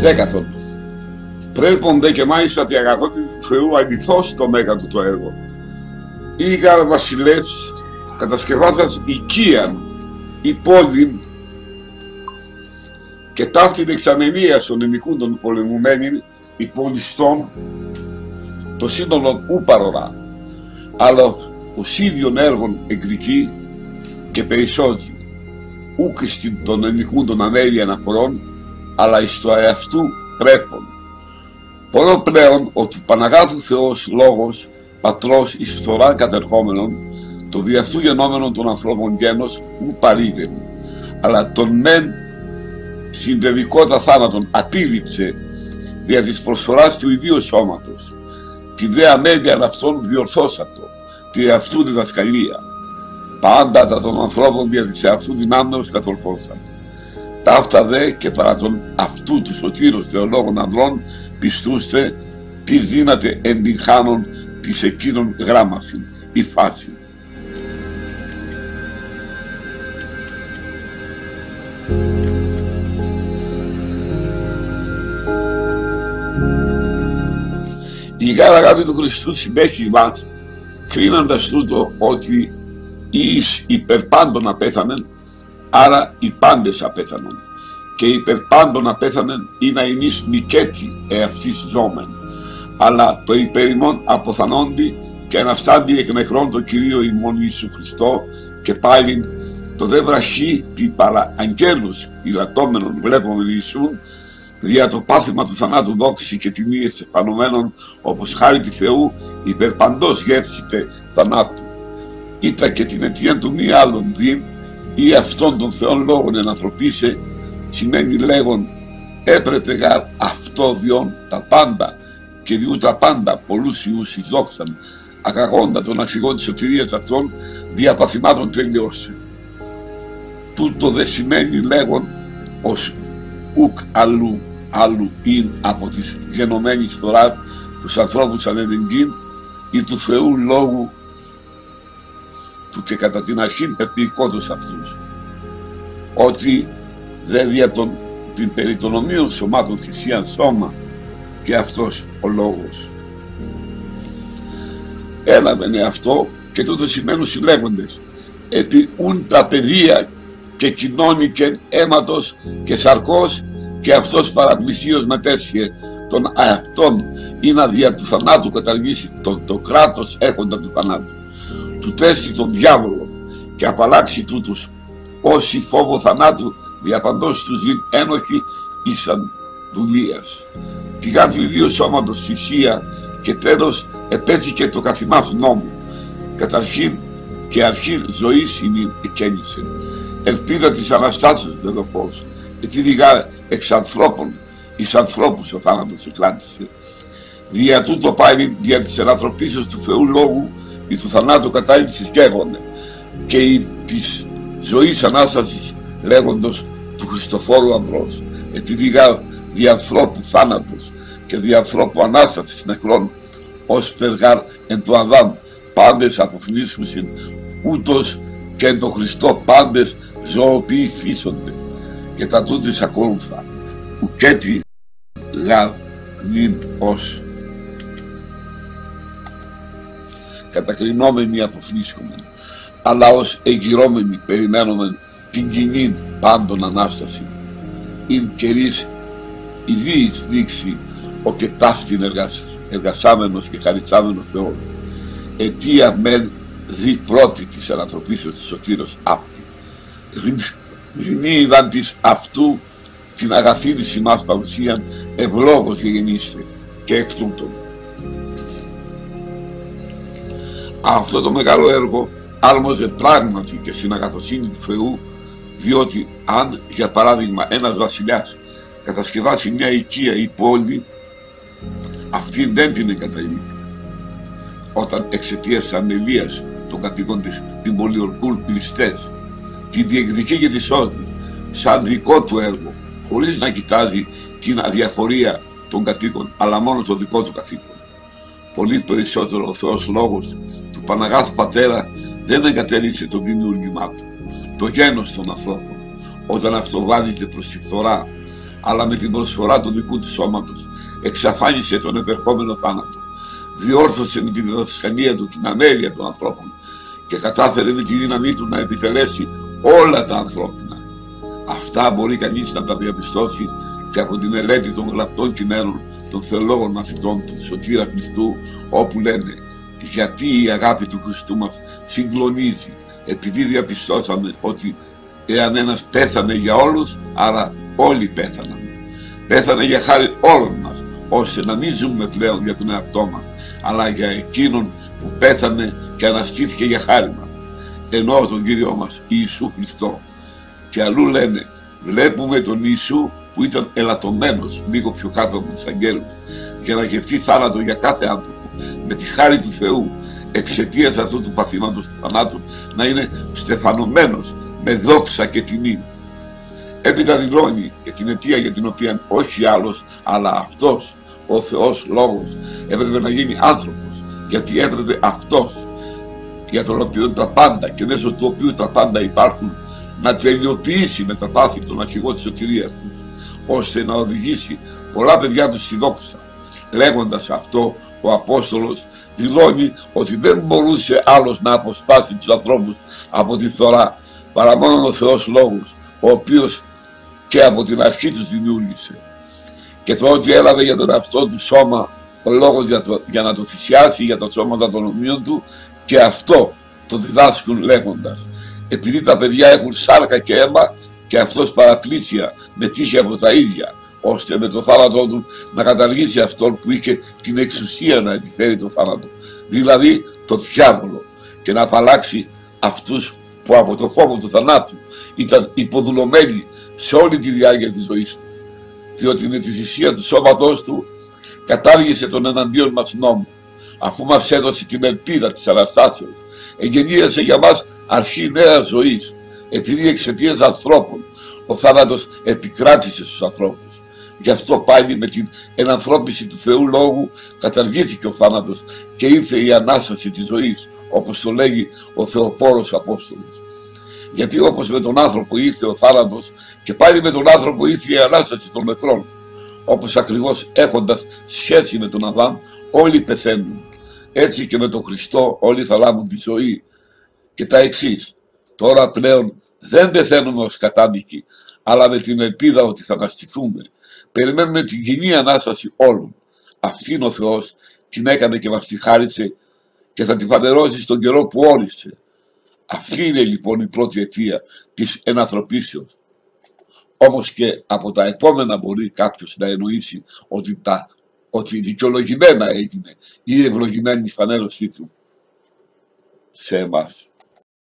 Δέκατον. Πρέπει δε και μάλιστα τη αγαθότη του Θεού αληθώς το μέγα του το έργο. Ήγα βασιλεύς κατασκευάζας οικίαν η πόλη και ταύτην εξαμενία των ενικών των πολεμουμένων υπολιστών το σύνολο ου παρορά, αλλά ο ίδιων έργων εκδικεί και περισσότεροι, ούκ των ενικών των αμέλειαν αναφορών, αλλά εις το εαυτού πρέπον. Πολλό πλέον ότι Παναγάθου Θεός λόγος, πατρός εις φθορά κατερχόμενον, το δι' αυτού γενόμενο των ανθρώπων γένος ου παρήδε, αλλά τον μεν συντεβικότα θάνατον ατήληψε δια της προσφοράς του ιδίου σώματος. Τη δε αμένιαν αυτόν διορθώσατο, τη αυτού διδασκαλία. Πάντα τα των ανθρώπων δια της αυτού δυνάμεως κατορθώσαν. Ταύτα δε και παρά τον αυτού τους σωτήρους θεολόγων ανδρών πιστούστε τι δύναται εντυχάνων της εκείνων γράμμασιν ή φάσιν. Η γάρα αγάπη του Χριστού συμπέχει μας κρίνοντας τούτο ότι εις υπερπάντων απέθανεν άρα οι πάντες απέθανον και υπερπάντων απέθανεν ή να είναι νικέτη εαυτής ζώμεν αλλά το υπερημών αποθανόντι και αναστάνει εκ νεκρών το Κυρίο ημών Ιησού Χριστό και πάλι το δε βραχή τι παρά αγγέλους ηλατώμενων βλέπουμε Ιησούν δια το πάθημα του θανάτου δόξη και τιμίες επανωμένων όπως χάρη του Θεού υπερπαντός γεύσιτε θανάτου. Ήταν και την αιτία του μη άλλον δίν ή αυτόν των Θεών λόγων ενανθρωπίσε σημαίνει λέγον έπρεπε γαρ αυτό διόν τα πάντα και διού τα πάντα πολλούς ιούς εις δόξαν ακαγόντα των ασυγών της σωτηρίας αυτών δια παθημάτων τελειώσει. Τούτο δε σημαίνει λέγον ως ουκ αλλού άλλου ειν από της γενομένης φοράς τους ανθρώπους ανενεργήν ή του Θεού λόγου του και κατά την αρχή πεποιηκόντως αυτούς ότι δε δια των, την περί των ομοίων σωμάτων θυσίαν σώμα και αυτός ο λόγος. Έλαβε αυτό και τούτο σημαίνουν συλλέγοντες επί ούν τα παιδεία και κοινώνικεν αίματος και σαρκός και αυτός παραπλησίως μετέσχε τον ααυτόν ή να δια του θανάτου καταργήσει τον, το κράτος έχοντα του θανάτου. Του τέστη τον διάβολο και απαλλάξει τούτους όσοι φόβο θανάτου διαπαντός τους διν ένοχοι ήσαν δουλείας. Τη γάρτη ιδίου σώματος θυσία και τέλος επέθηκε το καθημάς του νόμου. Καταρχήν και αρχή ζωής είναι εκένησε. Ελπίδα της Αναστάσεως δεδοκός, επειδή γά εξ ανθρώπων, εις ανθρώπους ο θάνατος εκλάντησε. Δια τούτο πάλι δια της ενανθρωπίσεως του Θεού Λόγου ή του θανάτου κατάληξης γέγονε και η της ζωής Ανάστασης λέγοντος του Χριστοφόρου Ανδρός. Επειδή γά δια ανθρώπου θάνατος και δια ανθρώπου Ανάστασης νεκρών ως περγάρ εν του Αδάμ πάντες αποφνίσχουσιν ούτως και εν το Χριστό πάντες ζωοποιοί φύσονται και τα τούτης ακόλουθα ουκέτι γαρ νυν ως. Κατακρινόμενοι αποφνίσκομεν αλλά ως εγκυρώμενοι περιμένομεν την κοινή πάντων Ανάσταση ειν κερίς ιδίης δείξει ο και ταύτην εργασάμενος και χαρισάμενος Θεός αιτία μεν δι πρώτη της ανθρωπίσεως της ο Κύριος άπτη. Γνίδαν της αυτού την αγαθήνιση μας παρουσίαν ευλόγως γεννήστε και εκ τούτων. Αυτό το μεγάλο έργο άρμοζε πράγματι και στην αγαθοσύνη του Θεού διότι αν για παράδειγμα ένας βασιλιάς κατασκευάσει μια οικία ή πόλη αυτή δεν την εγκαταλείπει όταν εξαιτίας της ανελίας των κατοίκων της την πολιορκούν πληστέ, την διεκδικεί και τη σώδη σαν δικό του έργο, χωρίς να κοιτάζει την αδιαφορία των κατοίκων, αλλά μόνο το δικό του καθήκον. Πολύ περισσότερο ο Θεός λόγος του Παναγάθου Πατέρα δεν εγκατέλειψε το δημιούργημά του, το γένος των ανθρώπων, όταν αυτό βάλιζε προς τη φθορά, αλλά με την προσφορά του δικού του σώματος εξαφάνισε τον επερχόμενο θάνατο διόρθωσε με τη διδασκαλία του την αμέλεια των ανθρώπων και κατάφερε με τη δύναμή του να επιτελέσει όλα τα ανθρώπινα. Αυτά μπορεί κανείς να τα διαπιστώσει και από την μελέτη των γραπτών κειμένων των θεολόγων μαθητών του Σωτήρα Χριστού όπου λένε γιατί η αγάπη του Χριστού μας συγκλονίζει επειδή διαπιστώσαμε ότι εάν ένας πέθανε για όλους άρα όλοι πέθαναν. Πέθανε για χάρη όλων μας ώστε να μην ζούμε πλέον για τον εαυτό μας αλλά για εκείνον που πέθανε και αναστήθηκε για χάρη μας. Ενώ τον Κύριό μας Ιησού Χριστό. Και αλλού λένε βλέπουμε τον Ιησού που ήταν ελαττωμένος λίγο πιο κάτω από τους αγγέλους για να γευτεί θάνατο για κάθε άνθρωπο με τη χάρη του Θεού εξαιτίας αυτού του παθήματος του θανάτου να είναι στεφανωμένος με δόξα και τιμή. Έπειτα δηλώνει και την αιτία για την οποία όχι άλλος αλλά αυτός ο Θεός Λόγος έπρεπε να γίνει άνθρωπος γιατί έπρεπε αυτός για τον οποίο τα πάντα και μέσω του οποίου τα πάντα υπάρχουν να τελειοποιήσει με τα πάθη τον αρχηγό της σωτηρίας του ώστε να οδηγήσει πολλά παιδιά του στη δόξα. Λέγοντας αυτό ο Απόστολος δηλώνει ότι δεν μπορούσε άλλος να αποσπάσει τους ανθρώπους από τη θωρά παρά μόνο ο Θεός Λόγος ο οποίος και από την αρχή τους δημιούργησε. Και το ότι έλαβε για τον εαυτό του σώμα ο λόγος για, για να το θυσιάσει για τα σώματα των ομοίων του και αυτό το διδάσκουν λέγοντας. Επειδή τα παιδιά έχουν σάρκα και αίμα και αυτός παραπλήσια με τύχη από τα ίδια ώστε με το θάνατό του να καταργήσει αυτόν που είχε την εξουσία να επιφέρει το θάνατο. Δηλαδή το διάβολο και να απαλλάξει αυτούς που από το φόβο του θανάτου ήταν υποδουλωμένοι σε όλη τη διάρκεια της ζωής του διότι με τη θυσία του σώματός του κατάργησε τον εναντίον μας νόμο αφού μας έδωσε την ελπίδα της Αναστάσεως εγγενίασε για μας αρχή νέας ζωής επειδή εξαιτίας ανθρώπων ο θάνατος επικράτησε στους ανθρώπους. Γι' αυτό πάλι με την ενανθρώπιση του Θεού Λόγου καταργήθηκε ο θάνατος και ήρθε η Ανάσταση της ζωής όπως το λέγει ο Θεοφόρος Απόστολος γιατί όπως με τον άνθρωπο ήρθε ο θάνατος και πάλι με τον άνθρωπο ήρθε η Ανάσταση των νεκρών. Όπως ακριβώς έχοντας σχέση με τον Αδάμ όλοι πεθαίνουν. Έτσι και με τον Χριστό όλοι θα λάβουν τη ζωή. Και τα εξής. Τώρα πλέον Δεν πεθαίνουμε ως κατάδικοι, αλλά με την ελπίδα ότι θα αναστηθούμε. Περιμένουμε την κοινή Ανάσταση όλων. Αυτή είναι ο Θεός, την έκανε και μας τη χάρισε και θα τη φανερώσεις στον καιρό που όρισε. Αυτή είναι λοιπόν η πρώτη αιτία της ενανθρωπίσεως. Όμως και από τα επόμενα μπορεί κάποιος να εννοήσει ότι, τα, ότι δικαιολογημένα έγινε η ευλογημένη φανέρωσή του σε εμάς.